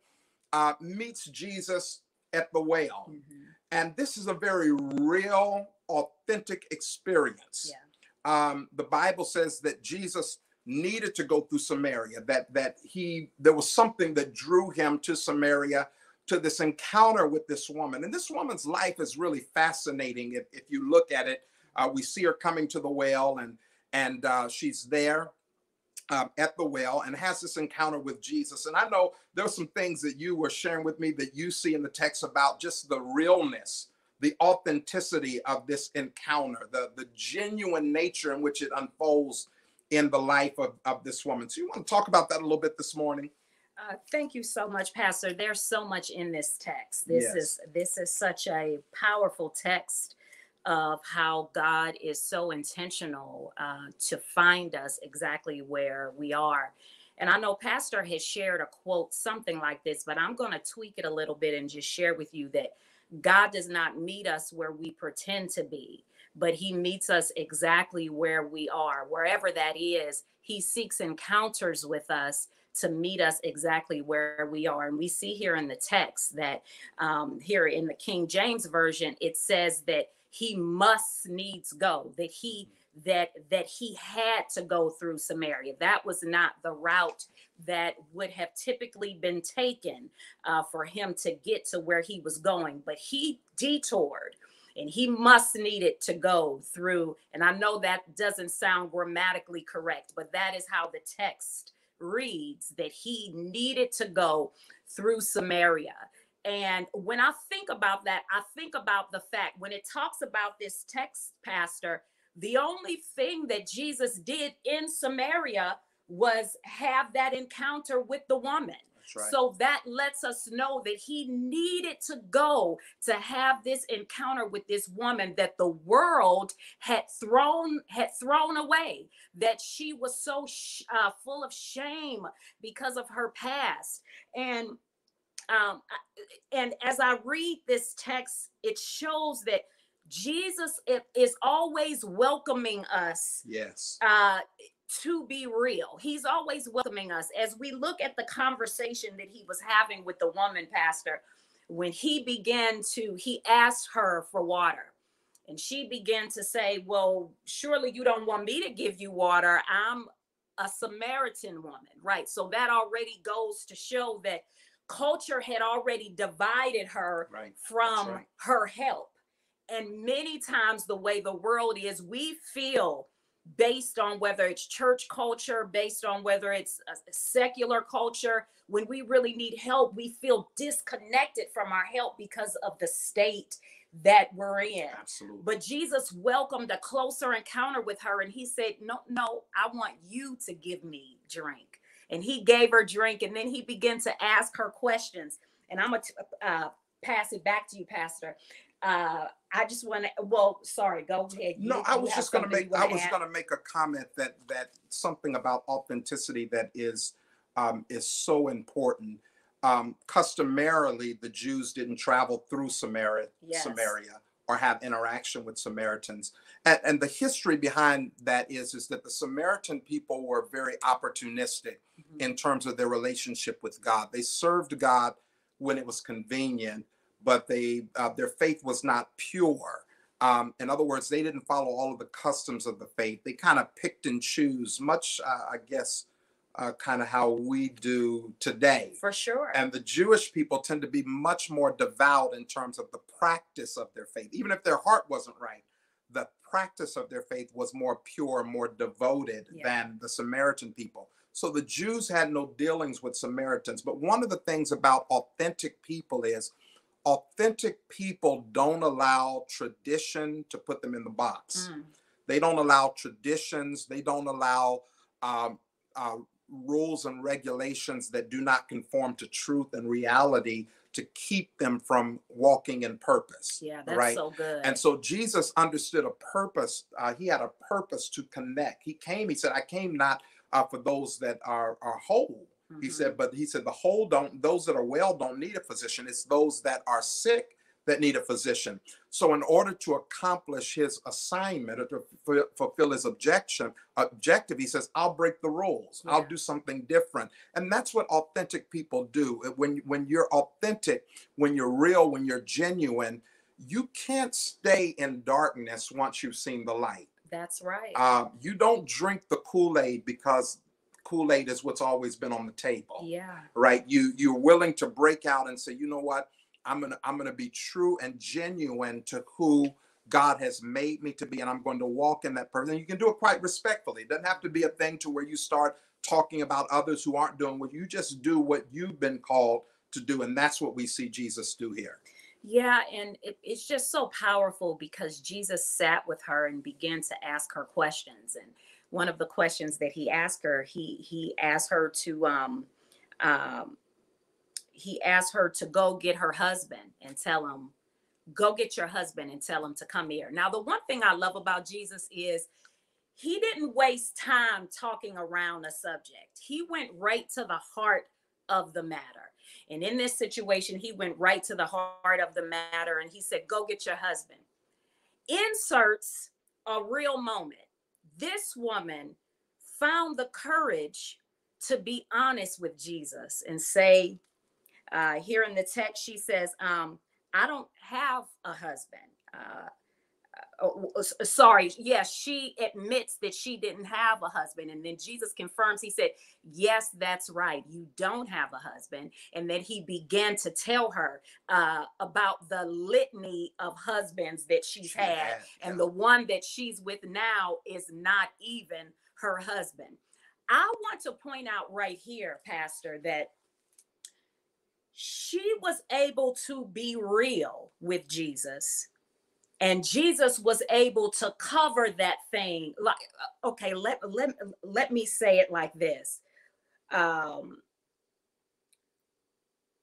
uh, meets Jesus at the well. Mm-hmm. And this is a very real, authentic experience. Yeah. Um, the Bible says that Jesus needed to go through Samaria, that that he there was something that drew him to Samaria to this encounter with this woman. And this woman's life is really fascinating if, if you look at it uh, we see her coming to the well, and and uh, she's there um, at the well and has this encounter with Jesus. And I know there's some things that you were sharing with me that you see in the text about just the realness, the authenticity of this encounter, the the genuine nature in which it unfolds in the life of, of this woman. So you want to talk about that a little bit this morning? Uh, thank you so much, Pastor. There's so much in this text. This Yes. is this is such a powerful text of how God is so intentional uh, to find us exactly where we are. And I know Pastor has shared a quote, something like this, but I'm going to tweak it a little bit and just share with you that God does not meet us where we pretend to be, but He meets us exactly where we are, wherever that is. He seeks encounters with us to meet us exactly where we are. And we see here in the text that um, here in the King James version, it says that he must needs go, that he that that he had to go through Samaria. That was not the route that would have typically been taken uh, for him to get to where he was going, but he detoured and he must needed to go through. And I know that doesn't sound grammatically correct, but that is how the text reads that he needed to go through Samaria. And when I think about that, I think about the fact when it talks about this text, Pastor, the only thing that Jesus did in Samaria was have that encounter with the woman. That's So that lets us know that he needed to go to have this encounter with this woman that the world had thrown had thrown away. That she was so sh- uh, full of shame because of her past. And um, and as I read this text, it shows that Jesus is always welcoming us Yes. uh, to be real. He's always welcoming us. As we look at the conversation that he was having with the woman pastor, when he began to, he asked her for water. And she began to say, Well, surely you don't want me to give you water. I'm a Samaritan woman, right? So that already goes to show that culture had already divided her Right. from right. her help. And many times, the way the world is, we feel based on whether it's church culture, based on whether it's a secular culture, when we really need help, we feel disconnected from our help because of the state that we're in. Absolutely. But Jesus welcomed a closer encounter with her and he said, No, no, I want you to give me drink. And he gave her drink and then he began to ask her questions. And I'm going to uh, pass it back to you, Pastor. Uh, I just want to, well, sorry, go ahead. You- No, I was just going to make. I was add? to make a comment that that something about authenticity that is um, is so important. Um, customarily, the Jews didn't travel through Samaria, Yes. Samaria, or have interaction with Samaritans. And, and the history behind that is is that the Samaritan people were very opportunistic Mhm. in terms of their relationship with God. They served God when it was convenient, but they uh, their faith was not pure. Um, in other words, they didn't follow all of the customs of the faith. They kind of picked and choose, much uh, I guess, uh, kind of how we do today. For sure. And the Jewish people tend to be much more devout in terms of the practice of their faith, even if their heart wasn't right. Practice of their faith was more pure, more devoted Yeah. than the Samaritan people. So the Jews had no dealings with Samaritans. But one of the things about authentic people is authentic people don't allow tradition to put them in the box. Mm, They don't allow traditions. They don't allow um, uh, rules and regulations that do not conform to truth and reality to keep them from walking in purpose. yeah, that's right. so good. And so Jesus understood a purpose. Uh, he had a purpose to connect. He came. He said, "I came not uh, for those that are are whole." He Mhm. said, "But he said the whole don't. Those that are well don't need a physician. It's those that are sick that need a physician." So, in order to accomplish his assignment or to fu- fulfill his objection objective, he says, "I'll break the rules. I'll do something different." And that's what authentic people do. When when you're authentic, when you're real, when you're genuine, you can't stay in darkness once you've seen the light. that's right. Uh, you don't drink the Kool Aid because Kool Aid is what's always been on the table, yeah. right? You you're willing to break out and say, you know what, I'm gonna I'm gonna be true and genuine to who God has made me to be, and I'm going to walk in that person. You can do it quite respectfully. It doesn't have to be a thing to where you start talking about others who aren't doing what you just do what you've been called to do, and that's what we see Jesus do here. Yeah, and it, it's just so powerful because Jesus sat with her and began to ask her questions. And one of the questions that he asked her, he he asked her to um, um, he asked her to go get her husband and tell him, go get your husband and tell him to come here. Now, the one thing I love about Jesus is he didn't waste time talking around a subject. He went right to the heart of the matter. And in this situation, he went right to the heart of the matter and he said, Go get your husband. Inserts a real moment. This woman found the courage to be honest with Jesus and say, uh, here in the text, she says, um, I don't have a husband. Uh, oh, sorry, yes, she admits that she didn't have a husband. And then Jesus confirms, he said, Yes, that's right. You don't have a husband. And then he began to tell her uh, about the litany of husbands that she's She had. had, And yeah. the one that she's with now is not even her husband. I want to point out right here, Pastor, that she was able to be real with Jesus and Jesus was able to cover that thing like uh, okay let let let me say it like this um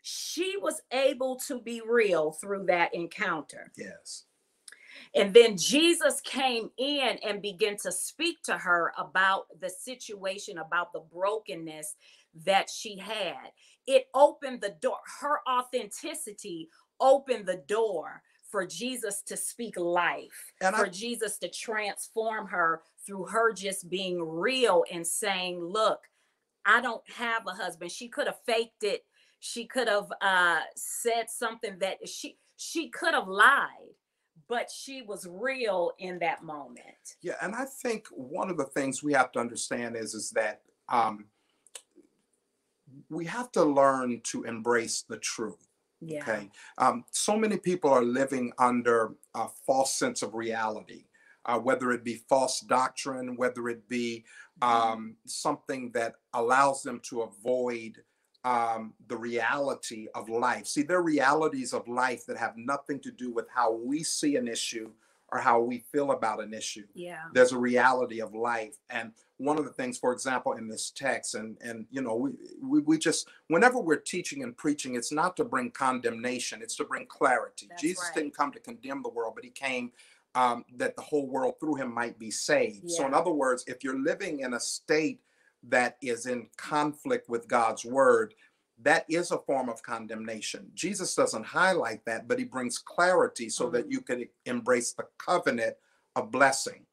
she was able to be real through that encounter Yes. and then Jesus came in and began to speak to her about the situation, about the brokenness that she had. It opened the door, her authenticity opened the door for Jesus to speak life, And for I, Jesus to transform her through her just being real and saying, Look, I don't have a husband. She could have faked it. She could have uh, said something that she she could have lied, but she was real in that moment. yeah, and I think one of the things we have to understand is is that um, we have to learn to embrace the truth. Yeah. Okay. Um, so many people are living under a false sense of reality, uh, whether it be false doctrine, whether it be Mm-hmm. um, something that allows them to avoid um, the reality of life. See, there are realities of life that have nothing to do with how we see an issue or how we feel about an issue. Yeah. there's a reality of life. And one of the things for example in this text and and you know we, we we just whenever we're teaching and preaching it's not to bring condemnation it's to bring clarity. That's jesus right. didn't come to condemn the world but he came um, that the whole world through him might be saved. So in other words if you're living in a state that is in conflict with god's word that is a form of condemnation. Jesus doesn't highlight that, but he brings clarity so that you can embrace the covenant of blessing.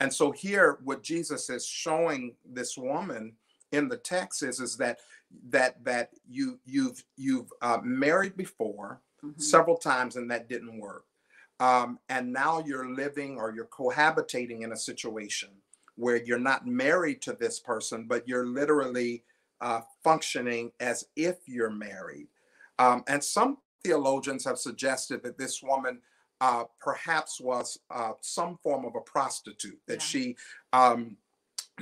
And so here, what Jesus is showing this woman in the text is, is that that that you you've you've uh, married before Mhm. several times and that didn't work, um, and now you're living or you're cohabitating in a situation where you're not married to this person, but you're literally uh, functioning as if you're married. Um, and some theologians have suggested that this woman uh, perhaps was uh, some form of a prostitute, that Yeah. she um,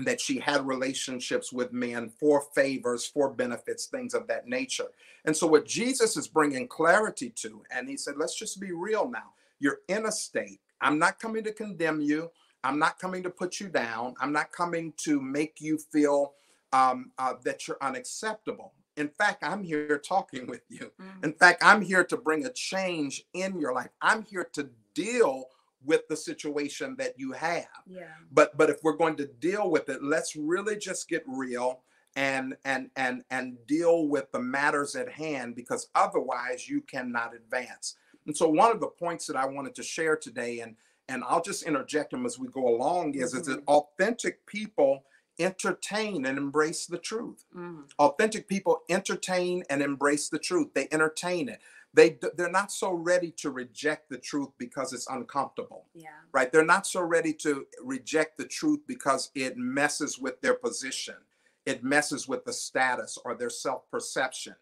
that she had relationships with men for favors, for benefits, things of that nature. And so, what Jesus is bringing clarity to, and he said, let's just be real now. You're in a state. I'm not coming to condemn you. I'm not coming to put you down. I'm not coming to make you feel um, uh, that you're unacceptable. In fact, I'm here talking with you. Mhm. In fact, I'm here to bring a change in your life. I'm here to deal with the situation that you have Yeah. but but if we're going to deal with it let's really just get real and and and and deal with the matters at hand because otherwise you cannot advance and so one of the points that i wanted to share today and and i'll just interject them as we go along is is that authentic people entertain and embrace the truth Mhm. authentic people entertain and embrace the truth they entertain it they they're not so ready to reject the truth because it's uncomfortable Yeah. right? They're not so ready to reject the truth because it messes with their position, it messes with the status or their self perception.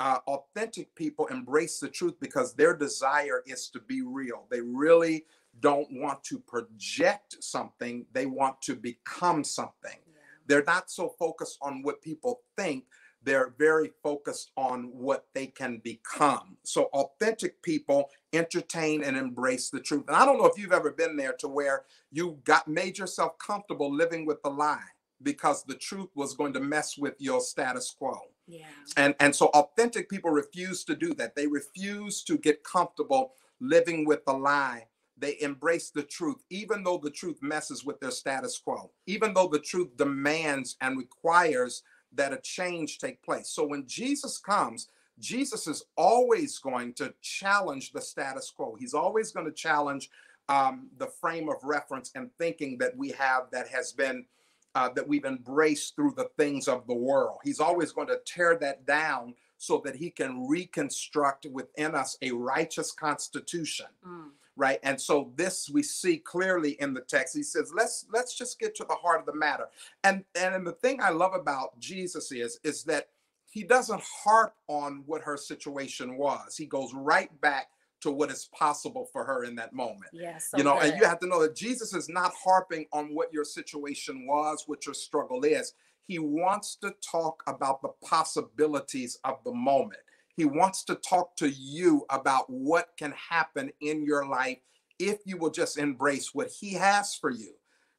Uh, authentic people embrace the truth because their desire is to be real. They really don't want to project something, they want to become something. Yeah. They're not so focused on what people think, they're very focused on what they can become. So authentic people entertain and embrace the truth. And I don't know if you've ever been there to where you got made yourself comfortable living with the lie because the truth was going to mess with your status quo. Yeah. And and so authentic people refuse to do that. They refuse to get comfortable living with the lie. They embrace the truth, even though the truth messes with their status quo, even though the truth demands and requires that a change take place. So when Jesus comes, Jesus is always going to challenge the status quo. He's always going to challenge um, the frame of reference and thinking that we have that has been uh, that we've embraced through the things of the world. He's always going to tear that down so that he can reconstruct within us a righteous constitution Mm. Right? And so this we see clearly in the text. He says let's let's just get to the heart of the matter. And and the thing i love about jesus is is that he doesn't harp on what her situation was. He goes right back to what is possible for her in that moment. Yeah. So you know and you have to know that jesus is not harping on what your situation was what your struggle is. He wants to talk about the possibilities of the moment he wants to talk to you about what can happen in your life if you will just embrace what he has for you.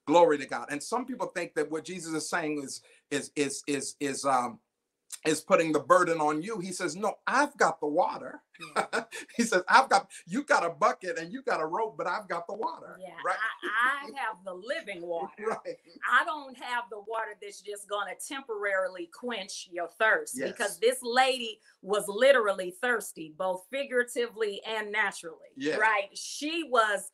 Glory to god. And some people think that what jesus is saying is is is is is um is putting the burden on you he says no i've got the water [laughs] he says i've got you got a bucket and you got a rope but i've got the water Yeah. right I, I have the living [laughs] water. right I don't have the water that's just going to temporarily quench your thirst Yes. because this lady was literally thirsty, both figuratively and naturally. Yeah. Right. She was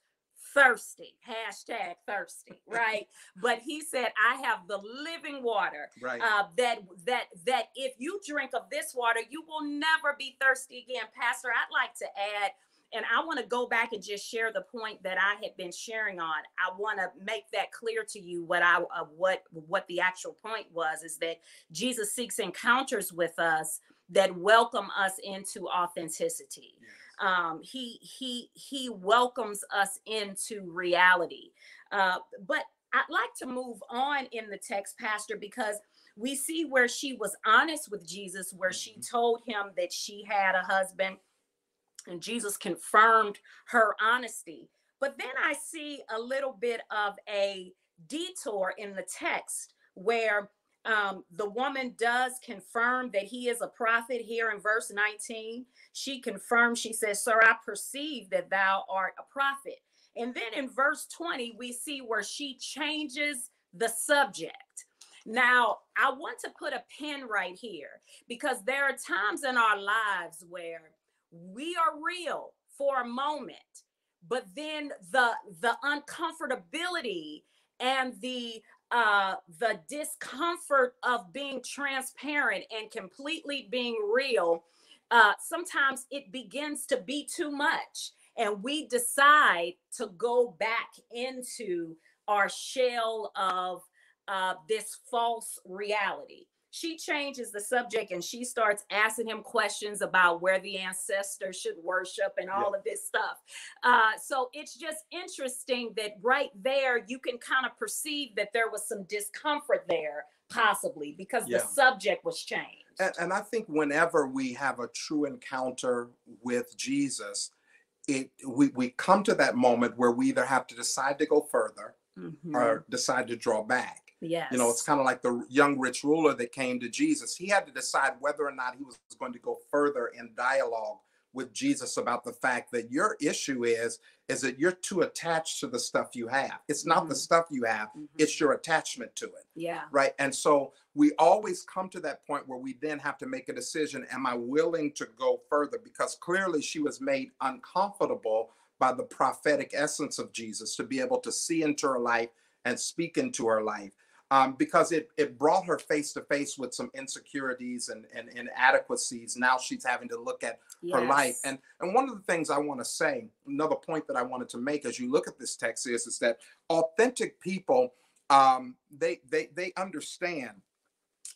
thirsty, hashtag thirsty. Right. [laughs] but he said, I have the living water right uh, that that that if you drink of this water, you will never be thirsty again. Pastor, I'd like to add, and I want to go back and just share the point that I had been sharing on. I want to make that clear to you what I uh, what what the actual point was is that Jesus seeks encounters with us that welcome us into authenticity um, he he he welcomes us into reality. Uh, but I'd like to move on in the text, Pastor, because we see where she was honest with Jesus, where she told him that she had a husband, and Jesus confirmed her honesty. But then I see a little bit of a detour in the text where um, the woman does confirm that he is a prophet here in verse 19 she confirms, she says, Sir, I perceive that thou art a prophet. And then in verse 20, we see where she changes the subject. Now, I want to put a pin right here because there are times in our lives where we are real for a moment, but then the the uncomfortability and the uh the discomfort of being transparent and completely being real uh, sometimes it begins to be too much. And we decide to go back into our shell of uh, this false reality. She changes the subject and she starts asking him questions about where the ancestors should worship and all of this stuff. Uh, so it's just interesting that right there you can kind of perceive that there was some discomfort there, possibly because Yeah. the subject was changed. and, and i think whenever we have a true encounter with jesus it we, we come to that moment where we either have to decide to go further Mhm. or decide to draw back Yes. You know, it's kind of like the young rich ruler that came to Jesus. He had to decide whether or not he was going to go further in dialogue with Jesus about the fact that your issue is is that you're too attached to the stuff you have. It's not the Mhm. stuff you have, Mhm. it's your attachment to it, yeah. right? And so we always come to that point where we then have to make a decision, am I willing to go further because clearly she was made uncomfortable by the prophetic essence of Jesus to be able to see into her life and speak into her life um, because it, it brought her face to face with some insecurities and, and inadequacies. Now she's having to look at her life. And and one of the things I want to say, another point that I wanted to make as you look at this text is, is that authentic people, um, they they they understand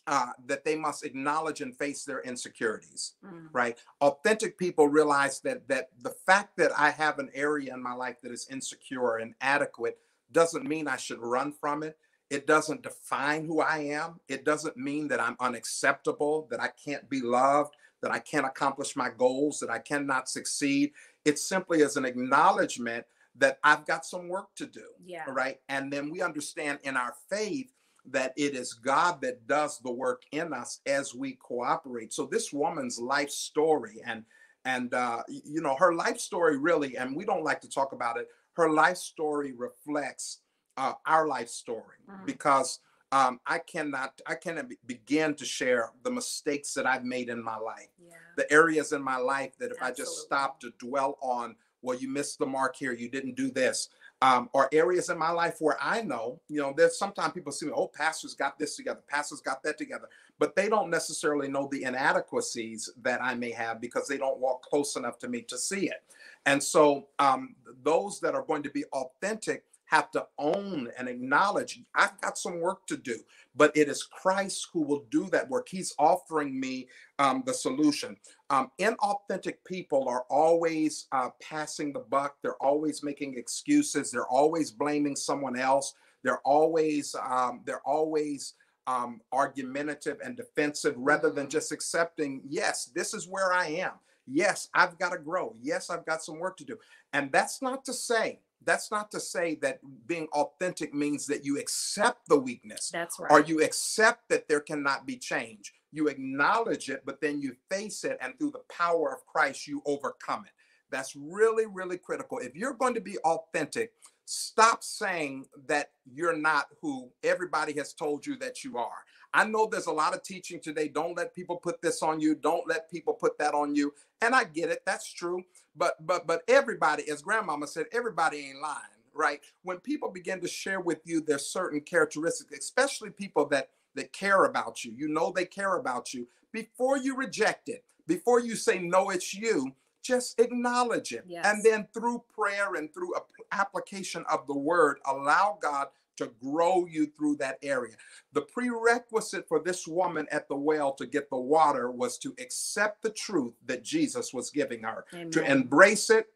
uh, that they must acknowledge and face their insecurities Mm. right authentic people realize that that the fact that i have an area in my life that is insecure and inadequate doesn't mean i should run from it It doesn't define who I am. It doesn't mean that I'm unacceptable, that I can't be loved, that I can't accomplish my goals, that I cannot succeed. It simply is an acknowledgement that I've got some work to do. Yeah. Right. And then we understand in our faith that it is God that does the work in us as we cooperate. So this woman's life story and and uh, you know her life story really, and we don't like to talk about it. Her life story reflects uh, our life story Mhm. because um, I cannot I cannot be- begin to share the mistakes that I've made in my life Yeah. the areas in my life that if I just stop to dwell on, well, you missed the mark here, you didn't do this, um, or areas in my life where I know, you know, there's sometimes people see, me, oh, pastors got this together, pastors got that together, but they don't necessarily know the inadequacies that I may have because they don't walk close enough to me to see it. And so um, those that are going to be authentic have to own and acknowledge I've got some work to do, but it is Christ who will do that work. He's offering me um, the solution. Um, inauthentic people are always uh, passing the buck. They're always making excuses. They're always blaming someone else. They're always um, they're always um, argumentative and defensive rather than Mhm. just accepting. Yes, this is where I am. Yes, I've got to grow. Yes, I've got some work to do. And that's not to say that's not to say that being authentic means that you accept the weakness That's right. or you accept that there cannot be change. You acknowledge it, but then you face it, and through the power of Christ, you overcome it. That's really, really critical. If you're going to be authentic, stop saying that you're not who everybody has told you that you are. I know there's a lot of teaching today. Don't let people put this on you. Don't let people put that on you. And I get it. That's true. But but but everybody, as grandmama said, everybody ain't lying, right? When people begin to share with you their certain characteristics, especially people that that care about you, you know they care about you. Before you reject it, before you say no, it's you, just acknowledge it, Yes. and then through prayer and through a- application of the word, allow God to grow you through that area. The prerequisite for this woman at the well to get the water was to accept the truth that Jesus was giving her, to embrace it,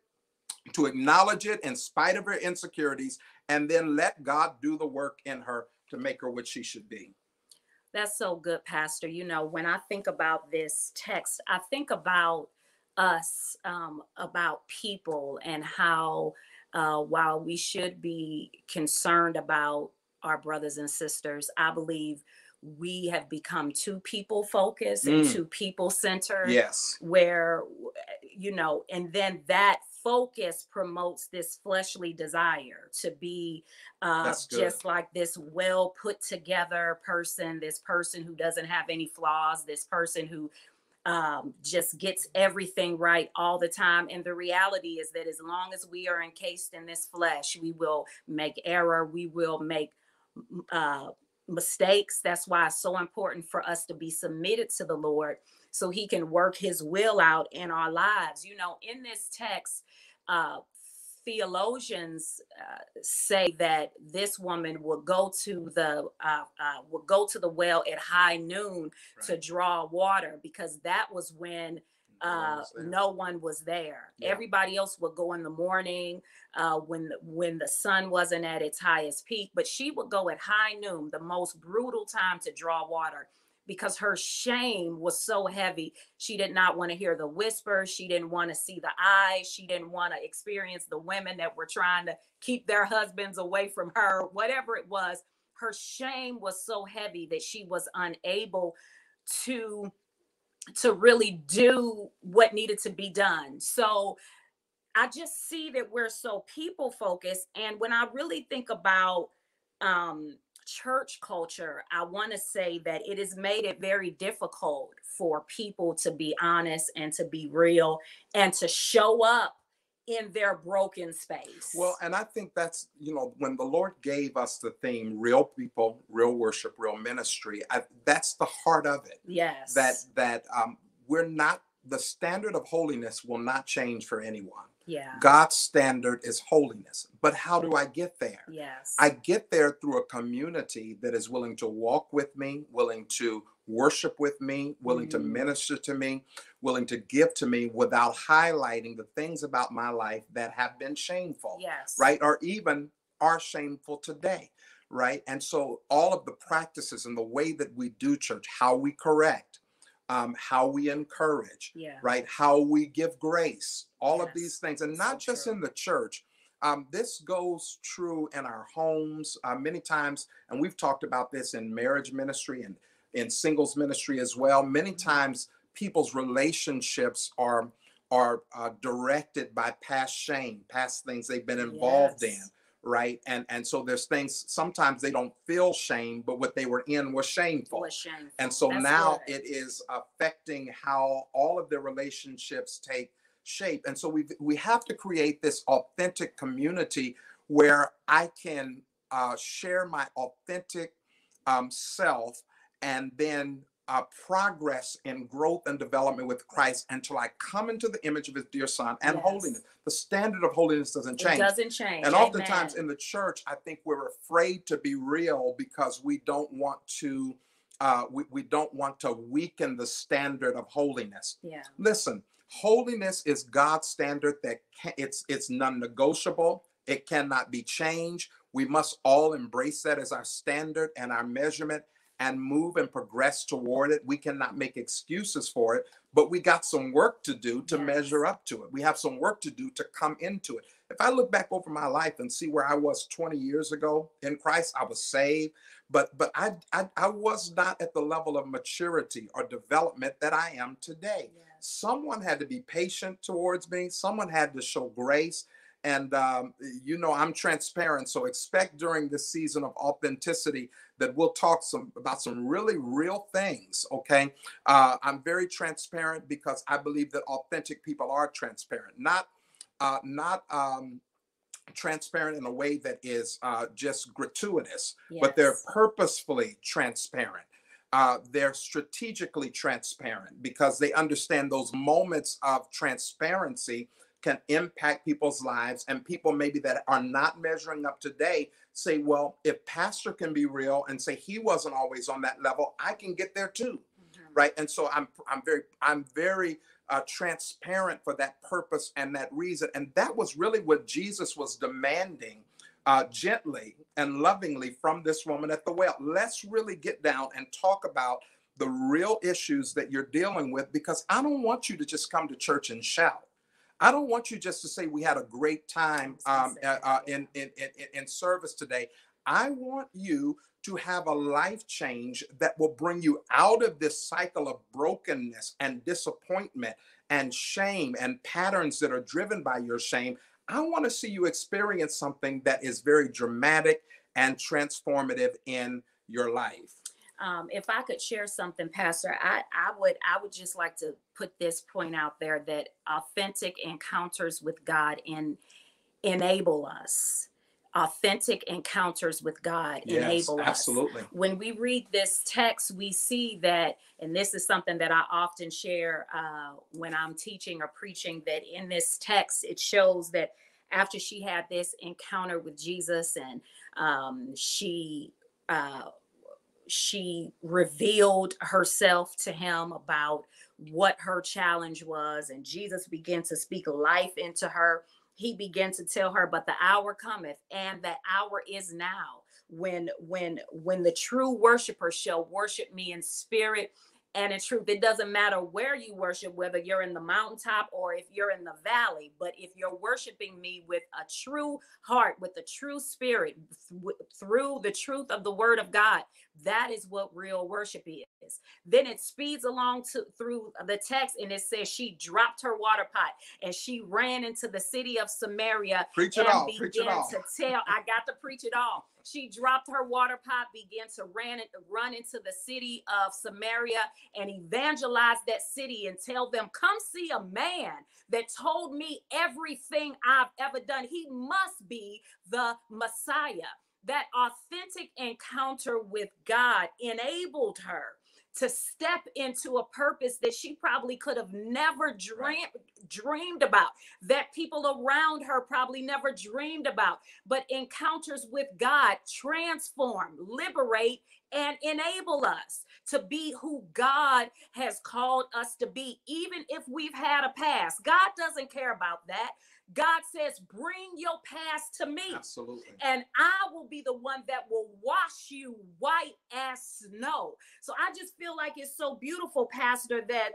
to acknowledge it in spite of her insecurities, and then let God do the work in her to make her what she should be. That's so good, Pastor. You know, when I think about this text, I think about us, um, about people, and how uh, while we should be concerned about our brothers and sisters, I believe we have become too people focused and Mm. too people centered. Yes. where you know and then that focus promotes this fleshly desire to be uh, just like this well put together person this person who doesn't have any flaws this person who um, just gets everything right all the time and the reality is that as long as we are encased in this flesh we will make error we will make uh, mistakes that's why it's so important for us to be submitted to the lord so he can work his will out in our lives. You know, in this text, uh, theologians uh, say that this woman would go to the uh, uh, would go to the well at high noon to draw water because that was when No one uh, was there. no one was there. Yeah. Everybody else would go in the morning uh, when when the sun wasn't at its highest peak, but she would go at high noon, the most brutal time to draw water, because her shame was so heavy. She did not want to hear the whispers. She didn't want to see the eyes. She didn't want to experience the women that were trying to keep their husbands away from her. Whatever it was, her shame was so heavy that she was unable to to really do what needed to be done. So I just see that we're so people focused. And when I really think about um, church culture, I want to say that it has made it very difficult for people to be honest and to be real and to show up in their broken space. Well, and I think that's, you know, when the Lord gave us the theme, real people, real worship, real ministry, I, that's the heart of it. yes. That, that um, we're not, the standard of holiness will not change for anyone. Yeah. God's standard is holiness. But how do I get there? Yes. I get there through a community that is willing to walk with me, willing to worship with me, willing to Mhm. minister to me, willing to give to me without highlighting the things about my life that have been shameful, yes. right? Or even are shameful today. right? And so all of the practices and the way that we do church, how we correct, um, how we encourage, Yeah. right? How we give grace, all of these things, and so not just true. in the church. Um, this goes true in our homes uh, many times, and we've talked about this in marriage ministry and in singles ministry as well. Many Mhm. times, people's relationships are are uh, directed by past shame, past things they've been involved in, Yes. Right? And and so there's things. Sometimes they don't feel shame, but what they were in was shameful. Was shameful. And so That's now good. it is affecting how all of their relationships take shape. And so we we have to create this authentic community where I can uh, share my authentic um, self and then uh, progress in growth and development with Christ until I come into the image of His dear Son and Yes. holiness. The standard of holiness doesn't It change. doesn't change. And oftentimes Amen. in the church, I think we're afraid to be real because we don't want to uh, we, we don't want to weaken the standard of holiness. yeah. Listen, holiness is God's standard that can, it's it's non-negotiable. It cannot be changed. We must all embrace that as our standard and our measurement and move and progress toward it. We cannot make excuses for it, but we got some work to do to Yes. measure up to it. We have some work to do to come into it. If I look back over my life and see where I was 20 years ago in Christ, I was saved, but but I I, I was not at the level of maturity or development that I am today. Yes. Someone had to be patient towards me. Someone had to show grace. And um, you know, I'm transparent, so expect during this season of authenticity that we'll talk some about some really real things. Okay, uh, I'm very transparent because I believe that authentic people are transparent, not uh, not um, transparent in a way that is uh, just gratuitous, but they're purposefully transparent. Uh, they're strategically transparent because they understand those moments of transparency can impact people's lives and people maybe that are not measuring up today say well if pastor can be real and say he wasn't always on that level i can get there too Mhm. right? And so i'm i'm very i'm very uh, transparent for that purpose and that reason and that was really what jesus was demanding uh, gently and lovingly from this woman at the well. Let's really get down and talk about the real issues that you're dealing with because i don't want you to just come to church and shout I don't want you just to say we had a great time um, uh, uh, in, in, in, in service today. I want you to have a life change that will bring you out of this cycle of brokenness and disappointment and shame and patterns that are driven by your shame. I want to see you experience something that is very dramatic and transformative in your life. Um, if I could share something, Pastor, I, I would I would just like to put this point out there that authentic encounters with God and enable us. Authentic encounters with God enable us. absolutely. When we read this text, we see that, and this is something that I often share uh, when I'm teaching or preaching, that in this text, it shows that after she had this encounter with Jesus and um, she uh, she revealed herself to him about what her challenge was and jesus began to speak life into her. He began to tell her but the hour cometh and the hour is now when when when the true worshiper shall worship me in spirit and in truth. It doesn't matter where you worship whether you're in the mountaintop or if you're in the valley but if you're worshiping me with a true heart with a true spirit th- through the truth of the word of god that is what real worship is. Then it speeds along to through the text and it says she dropped her water pot and she ran into the city of Samaria Preach it and all. Preach it began all. to tell. I got to preach it all. She dropped her water pot, began to ran it, run into the city of Samaria and evangelize that city and tell them, "Come see a man that told me everything I've ever done. He must be the Messiah." That authentic encounter with God enabled her to step into a purpose that she probably could have never dreamed dreamed about that people around her probably never dreamed about but encounters with God transform liberate and enable us to be who God has called us to be, even if we've had a past. God doesn't care about that. God says, Bring your past to me, Absolutely. and I will be the one that will wash you white as snow. So I just feel like it's so beautiful, Pastor, that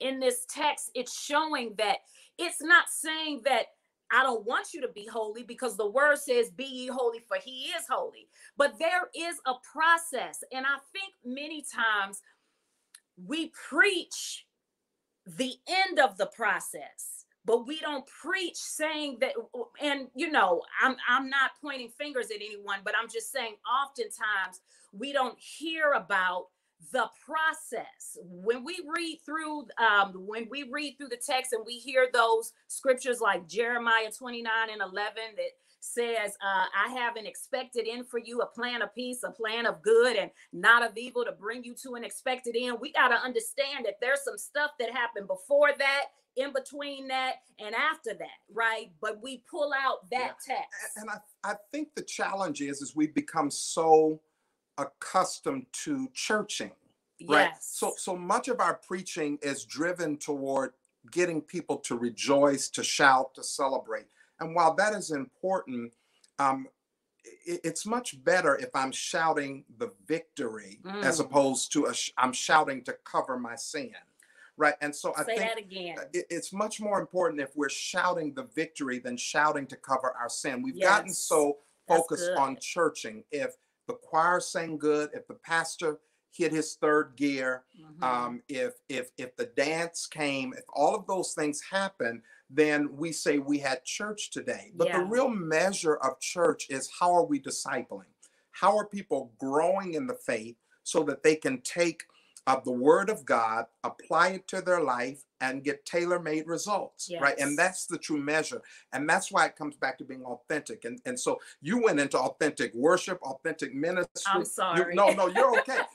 in this text, it's showing that it's not saying that I don't want you to be holy because the word says, Be ye holy, for he is holy. But there is a process. And I think many times we preach the end of the process but we don't preach saying that and you know i'm i'm not pointing fingers at anyone but i'm just saying oftentimes we don't hear about the process. When we read through um when we read through the text and we hear those scriptures like jeremiah 29 and 11 that says uh, i have an expected end for you a plan of peace a plan of good and not of evil to bring you to an expected end. We got to understand that there's some stuff that happened before that in between that and after that right but we pull out that text And I, I think the challenge is, is we become so accustomed to churching, right? yes So, so much of our preaching is driven toward getting people to rejoice, to shout, to celebrate. And while that is important, um, i- it's much better if I'm shouting the victory as Mm. opposed to a sh- I'm shouting to cover my sin, right? And so I say think that again it- it's much more important if we're shouting the victory than shouting to cover our sin. We've gotten so focused on churching. If the choir sang good, if the pastor hit his third gear, Mhm. um, if if if the dance came, if all of those things happen, then we say we had church today. But the real measure of church is how are we discipling? How are people growing in the faith so that they can take uh, the word of God, apply it to their life, and get tailor-made results, right? And that's the true measure. And that's why it comes back to being authentic. And and so you went into authentic worship, authentic ministry. I'm You- sorry. no, no, you're okay. [laughs]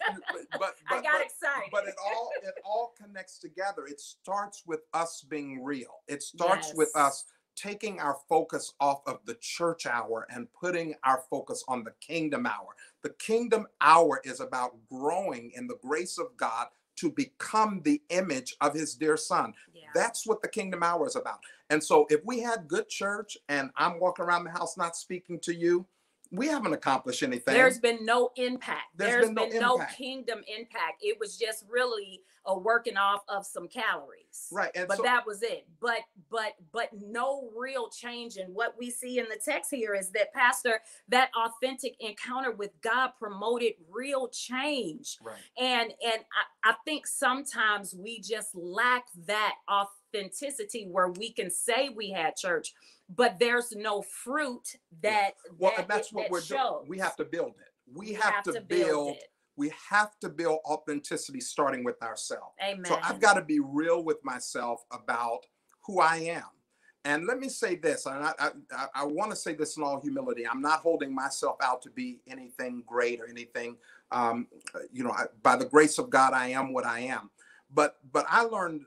But, but, I got but- excited. but it all it all connects together it starts with us being real it starts with us taking our focus off of the church hour and putting our focus on the kingdom hour the kingdom hour is about growing in the grace of god to become the image of his dear son yeah. that's what the kingdom hour is about and so if we had good church and i'm walking around the house not speaking to you we haven't accomplished anything There's been no impact. There's There's been been, no no, impact. kingdom impact. It was just really a working off of some calories. right and But so that was it. But but but no real change. And what we see in the text here is that Pastor, that authentic encounter with God promoted real change. right And and I, I think sometimes we just lack that authenticity where we can say we had church, but there's no fruit that Well, that that's what that we're doing. shows. We have to build it. We, have, to, build. it. We have to build authenticity starting with ourselves. Amen. So I've got to be real with myself about who I am. And let me say this, and I, I, I- I want to say this in all humility. I'm not holding myself out to be anything great or anything. Um, you know, I, by the grace of God, I am what I am. But but I learned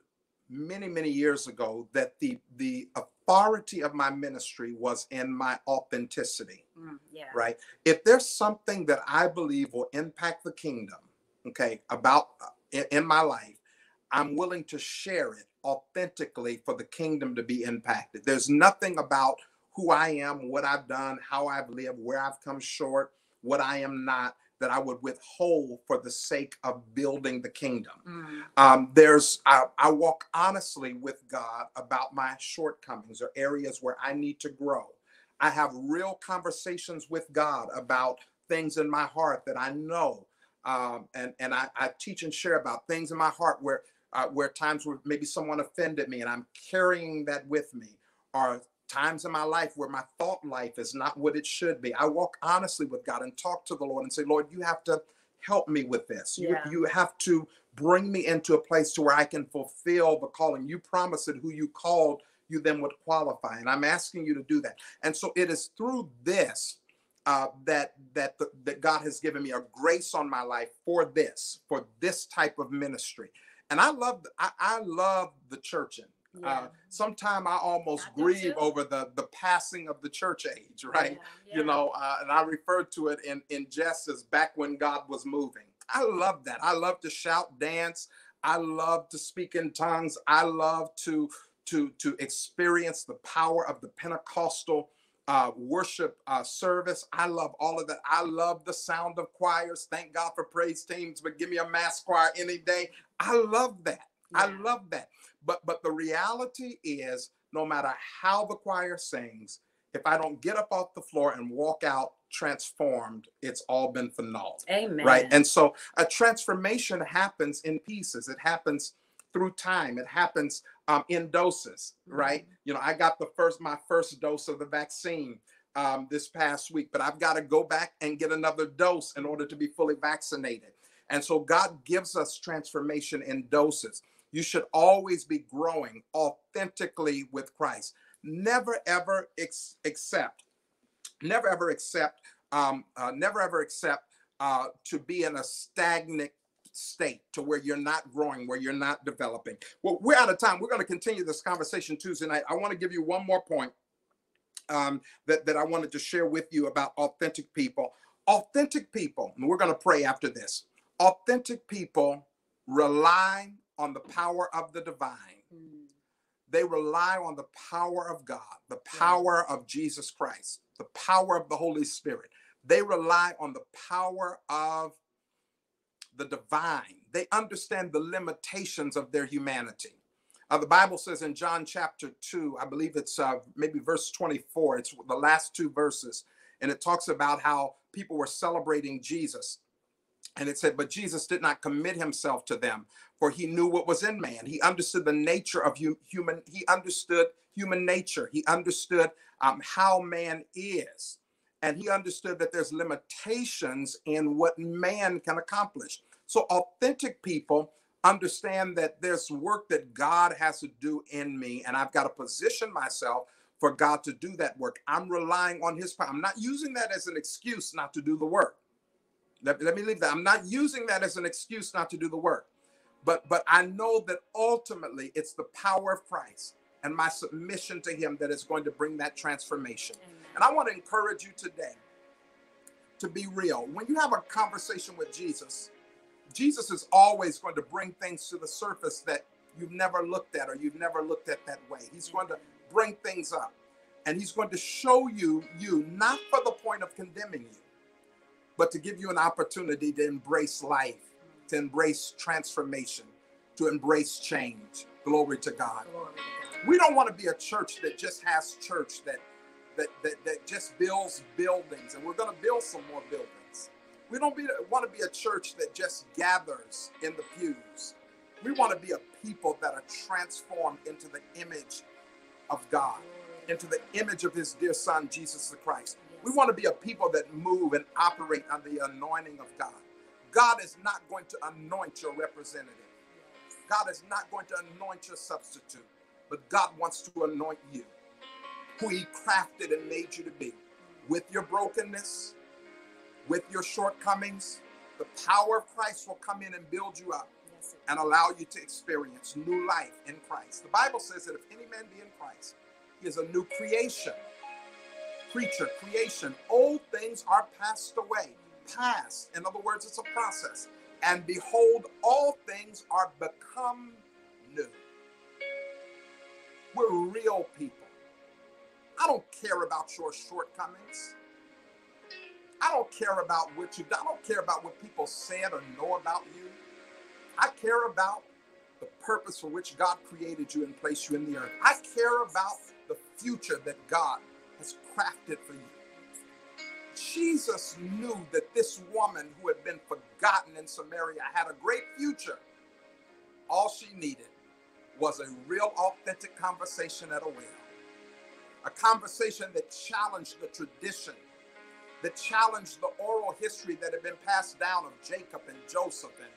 many many years ago that the the authority of my ministry was in my authenticity Mm, yeah. right? If there's something that I believe will impact the kingdom, okay, about uh, in, in my life, I'm willing to share it authentically for the kingdom to be impacted. There's nothing about who I am, what I've done, how I've lived, where I've come short, what I am not that I would withhold for the sake of building the kingdom. Mm, Um, there's I, I walk honestly with God about my shortcomings or areas where I need to grow. I have real conversations with God about things in my heart that I know, um, and and I, I teach and share about things in my heart where uh, where times where maybe someone offended me and I'm carrying that with me, or times in my life where my thought life is not what it should be. I walk honestly with God and talk to the Lord and say, Lord, you have to help me with this. You, you have to bring me into a place to where I can fulfill the calling. You promised that who you called, you then would qualify. And I'm asking you to do that. And so it is through this uh, that that the, that God has given me a grace on my life for this, for this type of ministry. And I love I, I love the churching. Yeah. Uh, Sometime I almost I grieve over the the passing of the church age, right? Yeah, You know, uh, and I refer to it in in jest as back when God was moving. I love that. I love to shout, dance. I love to speak in tongues. I love to to to experience the power of the Pentecostal uh, worship uh, service. I love all of that. I love the sound of choirs. Thank God for praise teams, but give me a mass choir any day. I love that. I love that. But but the reality is, no matter how the choir sings, if I don't get up off the floor and walk out transformed, it's all been for naught Amen. right and so a transformation happens in pieces. It happens through time. It happens um, in doses right? You know i got the first my first dose of the vaccine um, this past week but i've got to go back and get another dose in order to be fully vaccinated. And so god gives us transformation in doses you should always be growing authentically with christ never ever ex- accept never ever accept um, uh, never ever accept uh, to be in a stagnant state to where you're not growing, where you're not developing. Well, we're out of time. We're going to continue this conversation Tuesday night. I want to give you one more point um, that, that I wanted to share with you about authentic people. Authentic people, and we're going to pray after this. Authentic people rely on the power of the divine. Mm. They rely on the power of God, the power of Jesus Christ, the power of the Holy Spirit. They rely on the power of the divine. They understand the limitations of their humanity. Uh, the Bible says in John chapter 2, I believe it's uh, maybe verse 24, it's the last two verses, and it talks about how people were celebrating Jesus. And it said, But Jesus did not commit himself to them, for he knew what was in man. He understood the nature of human, he understood human nature. He understood um, how man is. And he understood that there's limitations in what man can accomplish. So authentic people understand that there's work that God has to do in me, and I've got to position myself for God to do that work. I'm relying on his power. I'm not using that as an excuse not to do the work. Let, let me leave that. I'm not using that as an excuse not to do the work. But but I know that ultimately it's the power of Christ and my submission to him that is going to bring that transformation. Amen. And I want to encourage you today to be real. When you have a conversation with Jesus, Jesus is always going to bring things to the surface that you've never looked at or you've never looked at that way. He's going to bring things up and he's going to show you you not for the point of condemning you, but to give you an opportunity to embrace life, to embrace transformation, to embrace change. Glory to God Glory to God. we don't want to be a church that just has church that that that, that just builds buildings and we're going to build some more buildings we don't be, want to be a church that just gathers in the pews we want to be a people that are transformed into the image of god into the image of his dear son jesus the christ we want to be a people that move and operate under the anointing of god god is not going to anoint your representative God is not going to anoint your substitute, but God wants to anoint you, who He crafted and made you to be, with your brokenness, with your shortcomings. The power of Christ will come in and build you up Yes, and allow you to experience new life in Christ. The Bible says that if any man be in Christ, he is a new creation. Creature, creation. Old things are passed away. Past. In other words, it's a process. And behold, all things are become new. We're real people. I don't care about your shortcomings. I don't care about what done. I don't care about what people said or know about you. I care about the purpose for which God created you and placed you in the earth. I care about the future that God has crafted for you. Jesus knew that this woman who had been forgotten in Samaria had a great future. All she needed was a real, authentic conversation at a well, a conversation that challenged the tradition, that challenged the oral history that had been passed down of Jacob and Joseph and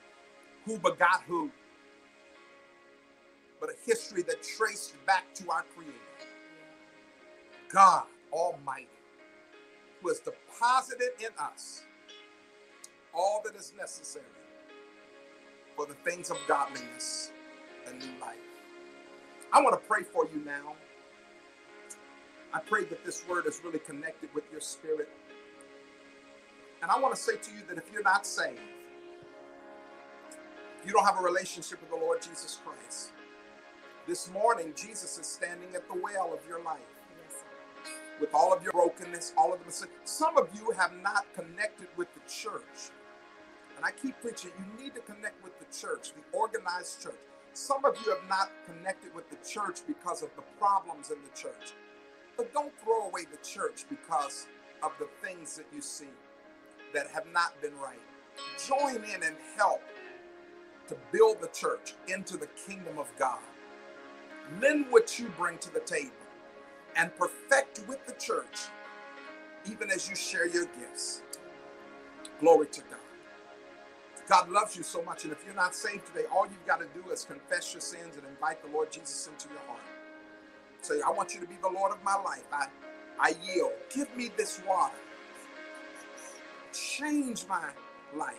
who begot who, but a history that traced back to our Creator, God Almighty who has deposited in us all that is necessary for the things of godliness and new life. I want to pray for you now. I pray that this word is really connected with your spirit. And I want to say to you that if you're not saved, you don't have a relationship with the Lord Jesus Christ, this morning Jesus is standing at the well of your life. With all of your brokenness, all of the mistakes. Some of you have not connected with the church. And I keep preaching, you need to connect with the church, the organized church. Some of you have not connected with the church because of the problems in the church. But don't throw away the church because of the things that you see that have not been right. Join in and help to build the church into the kingdom of God. Lend what you bring to the table and perfect with the church, even as you share your gifts. Glory to God. God loves you so much. And if you're not saved today, all you've got to do is confess your sins and invite the Lord Jesus into your heart. Say, I want you to be the Lord of my life. I, I yield. Give me this water. Change my life.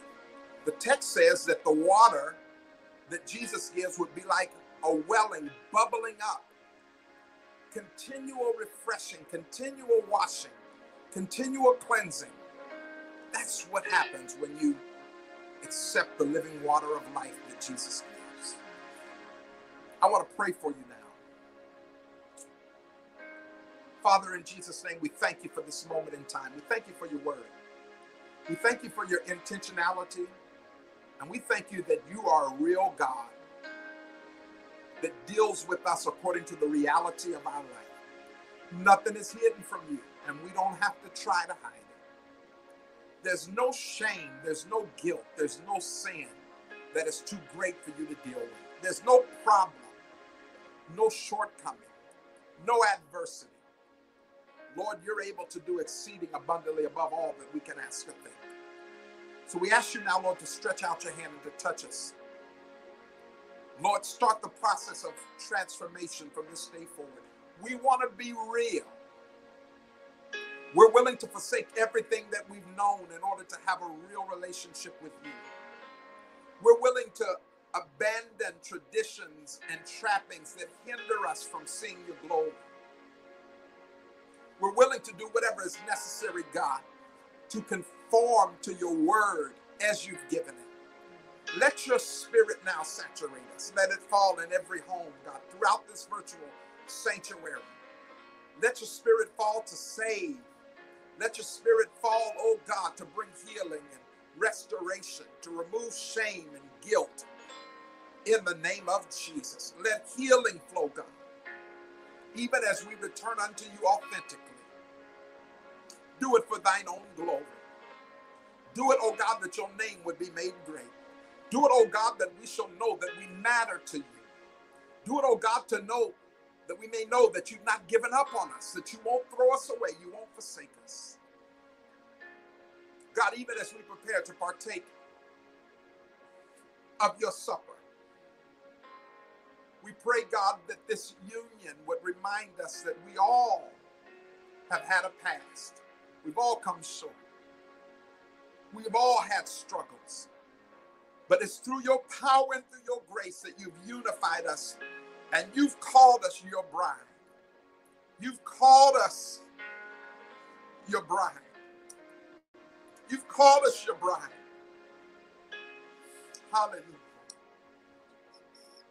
The text says that the water that Jesus gives would be like a welling bubbling up continual refreshing, continual washing, continual cleansing. That's what happens when you accept the living water of life that Jesus gives. I want to pray for you now. Father, in Jesus' name, we thank you for this moment in time. We thank you for your word. We thank you for your intentionality. And we thank you that you are a real God that deals with us according to the reality of our life. Nothing is hidden from you, and we don't have to try to hide it. There's no shame, there's no guilt, there's no sin that is too great for you to deal with. There's no problem, no shortcoming, no adversity. Lord, you're able to do exceeding abundantly above all that we can ask or think. So we ask you now, Lord, to stretch out your hand and to touch us. Lord, start the process of transformation from this day forward. We want to be real. We're willing to forsake everything that we've known in order to have a real relationship with you. We're willing to abandon traditions and trappings that hinder us from seeing your glory. We're willing to do whatever is necessary, God, to conform to your word as you've given it. Let your spirit now saturate us. Let it fall in every home, God, throughout this virtual sanctuary. Let your spirit fall to save. Let your spirit fall, oh God, to bring healing and restoration, to remove shame and guilt. In the name of Jesus, let healing flow, God, even as we return unto you authentically. Do it for thine own glory. Do it, oh God, that your name would be made great. Do it, oh God, that we shall know that we matter to you. Do it, oh God, to know that we may know that you've not given up on us, that you won't throw us away, you won't forsake us. God, even as we prepare to partake of your supper, we pray, God, that this union would remind us that we all have had a past. We've all come short. We've all had struggles. But it's through your power and through your grace that you've unified us and you've called us your bride. You've called us your bride. You've called us your bride. Hallelujah.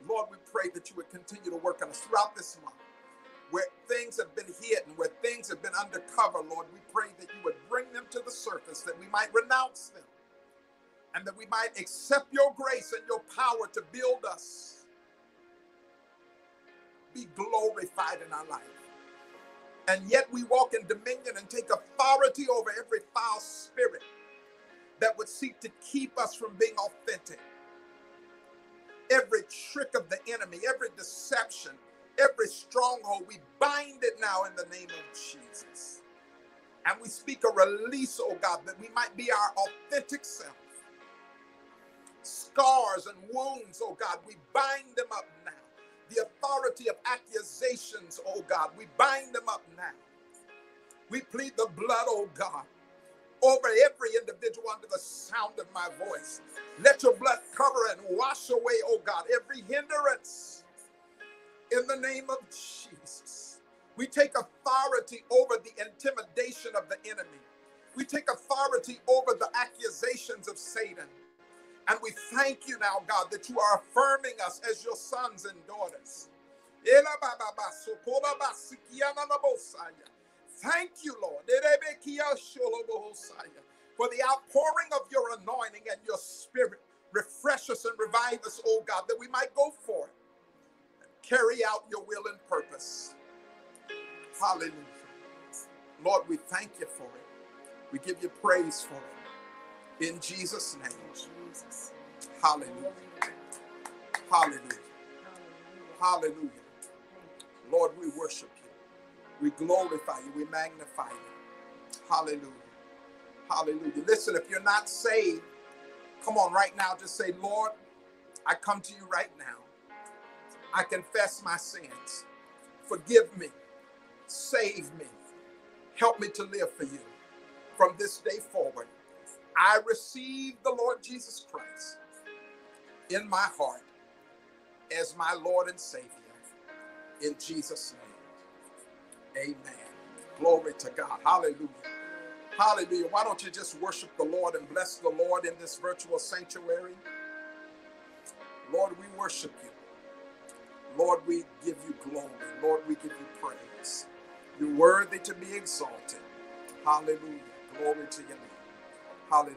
Lord, we pray that you would continue to work on us throughout this month. Where things have been hidden, where things have been undercover, Lord, we pray that you would bring them to the surface, that we might renounce them, and that we might accept your grace and your power to build us. Be glorified in our life. And yet we walk in dominion and take authority over every foul spirit that would seek to keep us from being authentic. Every trick of the enemy, every deception, every stronghold, we bind it now in the name of Jesus. And we speak a release, oh God, that we might be our authentic self. Scars and wounds, oh God, we bind them up now. The authority of accusations, oh God, we bind them up now. We plead the blood, oh God, over every individual under the sound of my voice. Let your blood cover and wash away, oh God, every hindrance in the name of Jesus. We take authority over the intimidation of the enemy. We take authority over the accusations of Satan. And we thank you now, God, that you are affirming us as your sons and daughters. Thank you, Lord, for the outpouring of your anointing and your spirit. Refresh us and revive us, oh God, that we might go forth and carry out your will and purpose. Hallelujah. Lord, we thank you for it. We give you praise for it. In Jesus' name. Hallelujah. Hallelujah. Hallelujah. Lord, we worship you. We glorify you. We magnify you. Hallelujah. Hallelujah. Listen, if you're not saved, come on right now. Just say, Lord, I come to you right now. I confess my sins. Forgive me. Save me. Help me to live for you. From this day forward, I receive the Lord Jesus Christ in my heart as my Lord and Savior. In Jesus' name, amen. Glory to God. Hallelujah. Hallelujah. Why don't you just worship the Lord and bless the Lord in this virtual sanctuary? Lord, we worship you. Lord, we give you glory. Lord, we give you praise. You're worthy to be exalted. Hallelujah. Glory to your name. Hallelujah.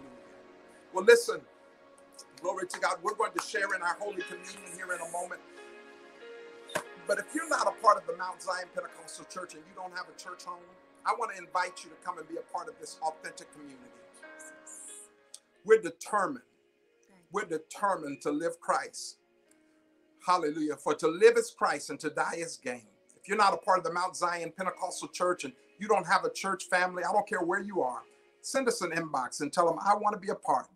Well, listen, glory to God. We're going to share in our Holy Communion here in a moment. But if you're not a part of the Mount Zion Pentecostal Church and you don't have a church home, I want to invite you to come and be a part of this authentic community. We're determined. We're determined to live Christ. Hallelujah. For to live is Christ and to die is gain. If you're not a part of the Mount Zion Pentecostal Church and you don't have a church family, I don't care where you are, send us an inbox and tell them, I want to be a part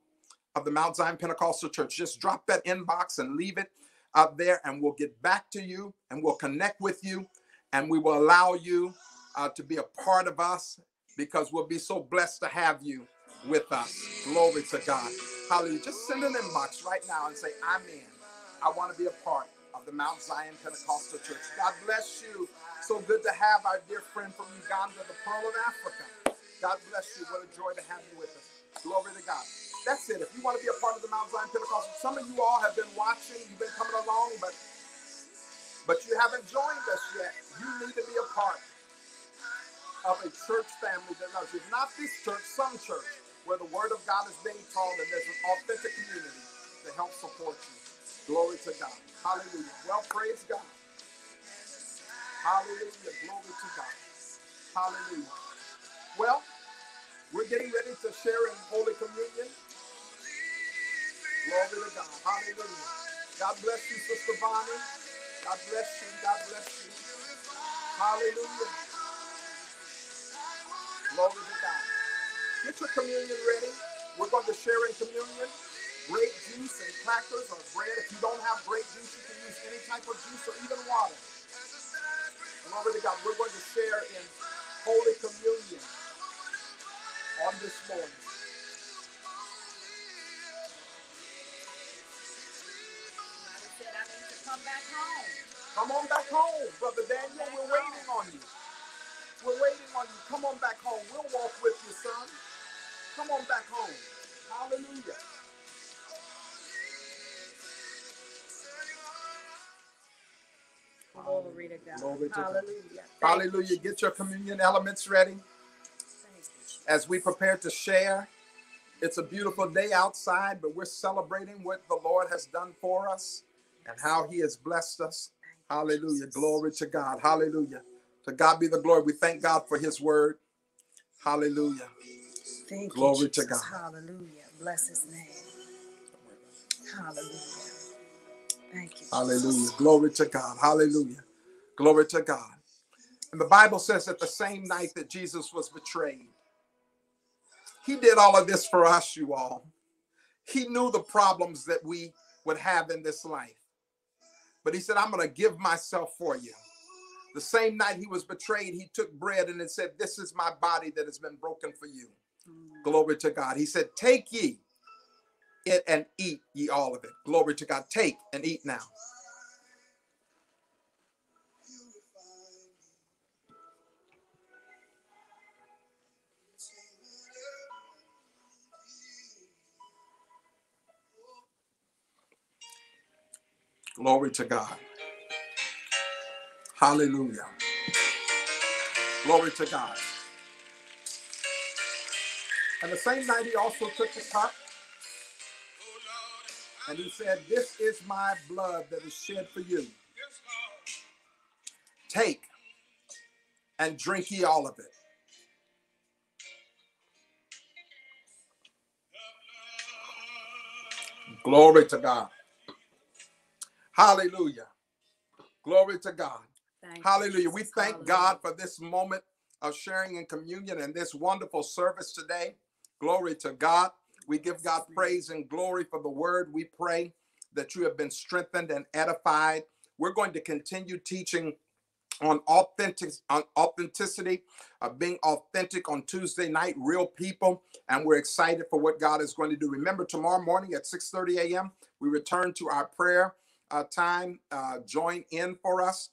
of the Mount Zion Pentecostal Church. Just drop that inbox and leave it out there, and we'll get back to you and we'll connect with you and we will allow you uh, to be a part of us because we'll be so blessed to have you with us. Glory to God. Hallelujah. Just send an inbox right now and say, I'm in. I want to be a part of the Mount Zion Pentecostal Church. God bless you. So good to have our dear friend from Uganda, the Pearl of Africa. God bless you. What a joy to have you with us. Glory to God. That's it. If you want to be a part of the Mount Zion Pentecostal, some of you all have been watching, you've been coming along, but but you haven't joined us yet. You need to be a part of a church family that knows you. Not this church, some church, where the word of God is being taught and there's an authentic community to help support you. Glory to God. Hallelujah. Well, praise God. Hallelujah. Glory to God. Hallelujah. Well, we're getting ready to share in Holy Communion. Glory to God. Hallelujah. God bless you, Sister Bonnie. God bless you. God bless you. Hallelujah. Glory to God. Get your communion ready. We're going to share in communion. Grape juice and crackers or bread. If you don't have grape juice, you can use any type of juice or even water. Glory to God. We're going to share in Holy Communion on this morning. Come back home. Come on back home, Brother Daniel. We're waiting on you. We're waiting on you. Come on back home. We'll walk with you, son. Come on back home. Hallelujah. Glory to God. Glory to God. Hallelujah. You, Hallelujah. Get your communion elements ready Thank you, Jesus. as we prepare to share. It's a beautiful day outside, but we're celebrating what the Lord has done for us and how he has blessed us. Hallelujah. Glory to God. Hallelujah. To God be the glory. We thank God for his word. Hallelujah. Thank you. Glory you, to God. Hallelujah. Bless his name. Hallelujah. Thank you. Jesus. Hallelujah. Glory to God. Hallelujah. Glory to God. And the Bible says that the same night that Jesus was betrayed, he did all of this for us, you all. He knew the problems that we would have in this life. But he said, I'm going to give myself for you. The same night he was betrayed, he took bread and it said, This is my body that has been broken for you. Mm. Glory to God. He said, Take ye it and eat ye all of it. Glory to God. Take and eat now. Glory to God. Hallelujah. Glory to God. And the same night, he also took the cup and he said, This is my blood that is shed for you. Take and drink ye all of it. Glory to God. Hallelujah. Glory to God. Thank Hallelujah. We thank Hallelujah. God for this moment of sharing in communion and this wonderful service today. Glory to God. We give God praise and glory for the word. We pray that you have been strengthened and edified. We're going to continue teaching on authentic on authenticity, uh, being authentic on Tuesday night, real people, and we're excited for what God is going to do. Remember, tomorrow morning at 6:30 a.m. we return to our prayer uh, time. Uh, join in for us.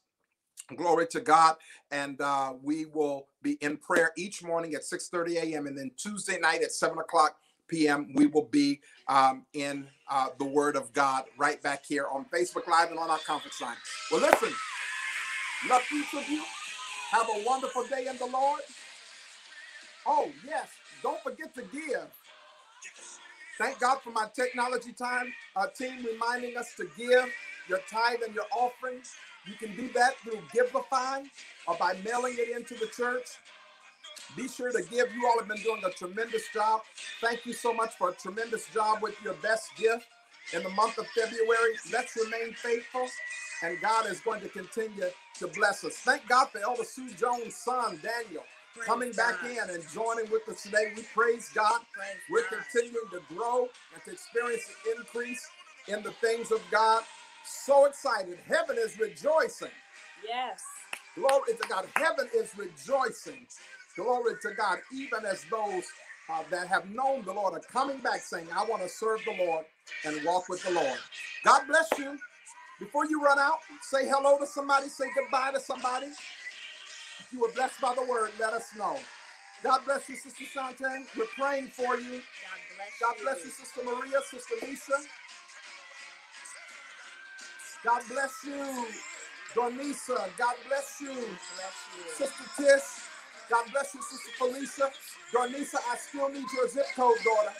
Glory to God, and uh, we will be in prayer each morning at 6:30 a.m. and then Tuesday night at 7 o'clock p.m. we will be um, in uh, the Word of God right back here on Facebook Live and on our conference line. Well, listen. Love each of you. Have a wonderful day in the Lord. Oh, yes. Don't forget to give. Thank God for my technology time uh, team reminding us to give your tithe and your offerings. You can do that through Givelify or by mailing it into the church. Be sure to give. You all have been doing a tremendous job. Thank you so much for a tremendous job with your best gift in the month of February. Let's remain faithful, and God is going to continue to bless us. Thank God for Elder Sue Jones' son, Daniel, Praise coming back God. in and joining with us today. We praise God. Praise We're God. continuing to grow and to experience an increase in the things of God. So excited. Heaven is rejoicing. Yes. Glory to God. Heaven is rejoicing. Glory to God. Even as those uh, that have known the Lord are coming back saying, I want to serve the Lord and walk with the Lord. God bless you. Before you run out, say hello to somebody, say goodbye to somebody. If you were blessed by the word, let us know. God bless you, Sister Shante. We're praying for you. God bless God you. bless you, Sister Maria, Sister Lisa. God bless you, Donisa. God bless you, Bless you. Sister Tish. God bless you, Sister Felicia. Donisa, I still need your zip code, daughter.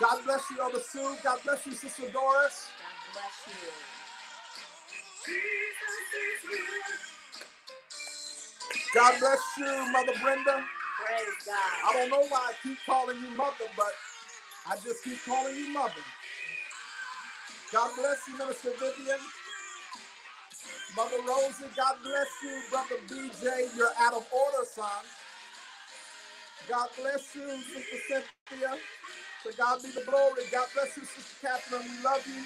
God bless you, Elder Sue. God bless you, Sister Doris. God bless you. God bless you, Mother Brenda. Praise I don't know why I keep calling you Mother, but I just keep calling you Mother. God bless you, Minister Vivian. Mother Rosie, God bless you. Brother BJ, you're out of order, son. God bless you, Sister Cynthia. To God be the glory. God bless you, Sister Catherine. We love you.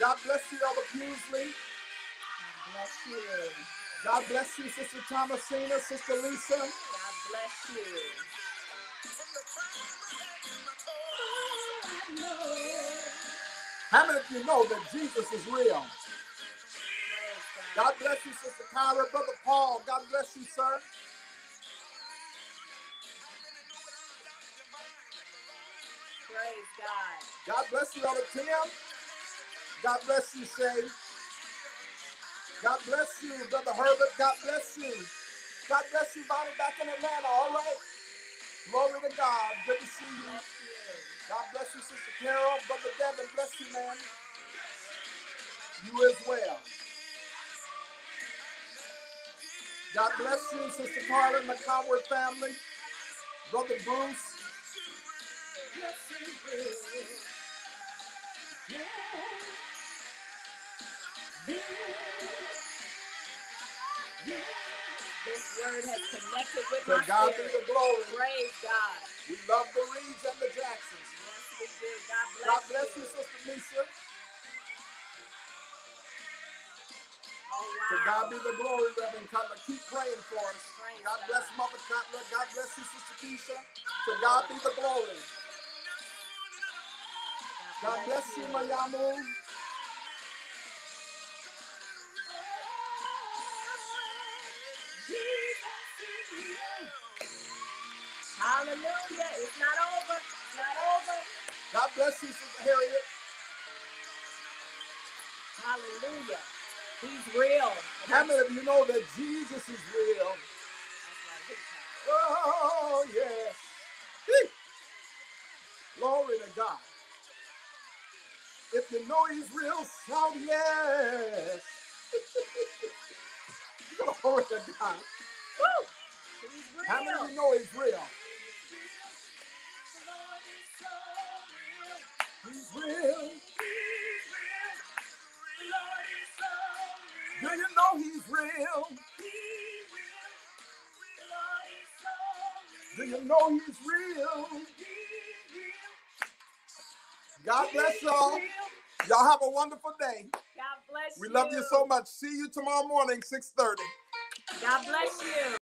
God bless you, Elder Pusley. God bless you. God bless you, Sister Thomasina, Sister Lisa. God bless you. How many of you know that Jesus is real? God. God bless you, Sister Kyra. Brother Paul, God bless you, sir. Praise God. God bless you, Elder Tim. God bless you, Shay. God bless you, Brother Herbert. God bless you. God bless you, Bonnie, back in Atlanta. All right. Glory to God. Good to see you. God bless you, Sister Carol. Brother Devin, bless you, man. You as well. God bless you, Sister Carla and the Coward family. Brother Bruce. This word has connected with To my God be spirit. the glory. Praise God. We love the Reeds and the Jacksons. Yes, we do. God bless, God bless you, Sister Lisa. Oh, wow. To God be the glory, Reverend Cutler. Keep praying for us. Praise God God. bless Mother Cutler. God bless you, Sister Keisha. To God be the glory. God bless you, Mayamu. Hallelujah. It's not over. It's not over. God bless you, Sister Harriet. Hallelujah. He's real. How many of you know that Jesus is real? Oh, yes. Hee. Glory to God. If you know he's real, shout yes. [laughs] Glory to God. Woo! How many of you know he's real? He's real. Do you know he's real? Do you know he's real? God bless y'all. Y'all have a wonderful day. God bless We you. love you so much. See you tomorrow morning, 6:30. God bless you.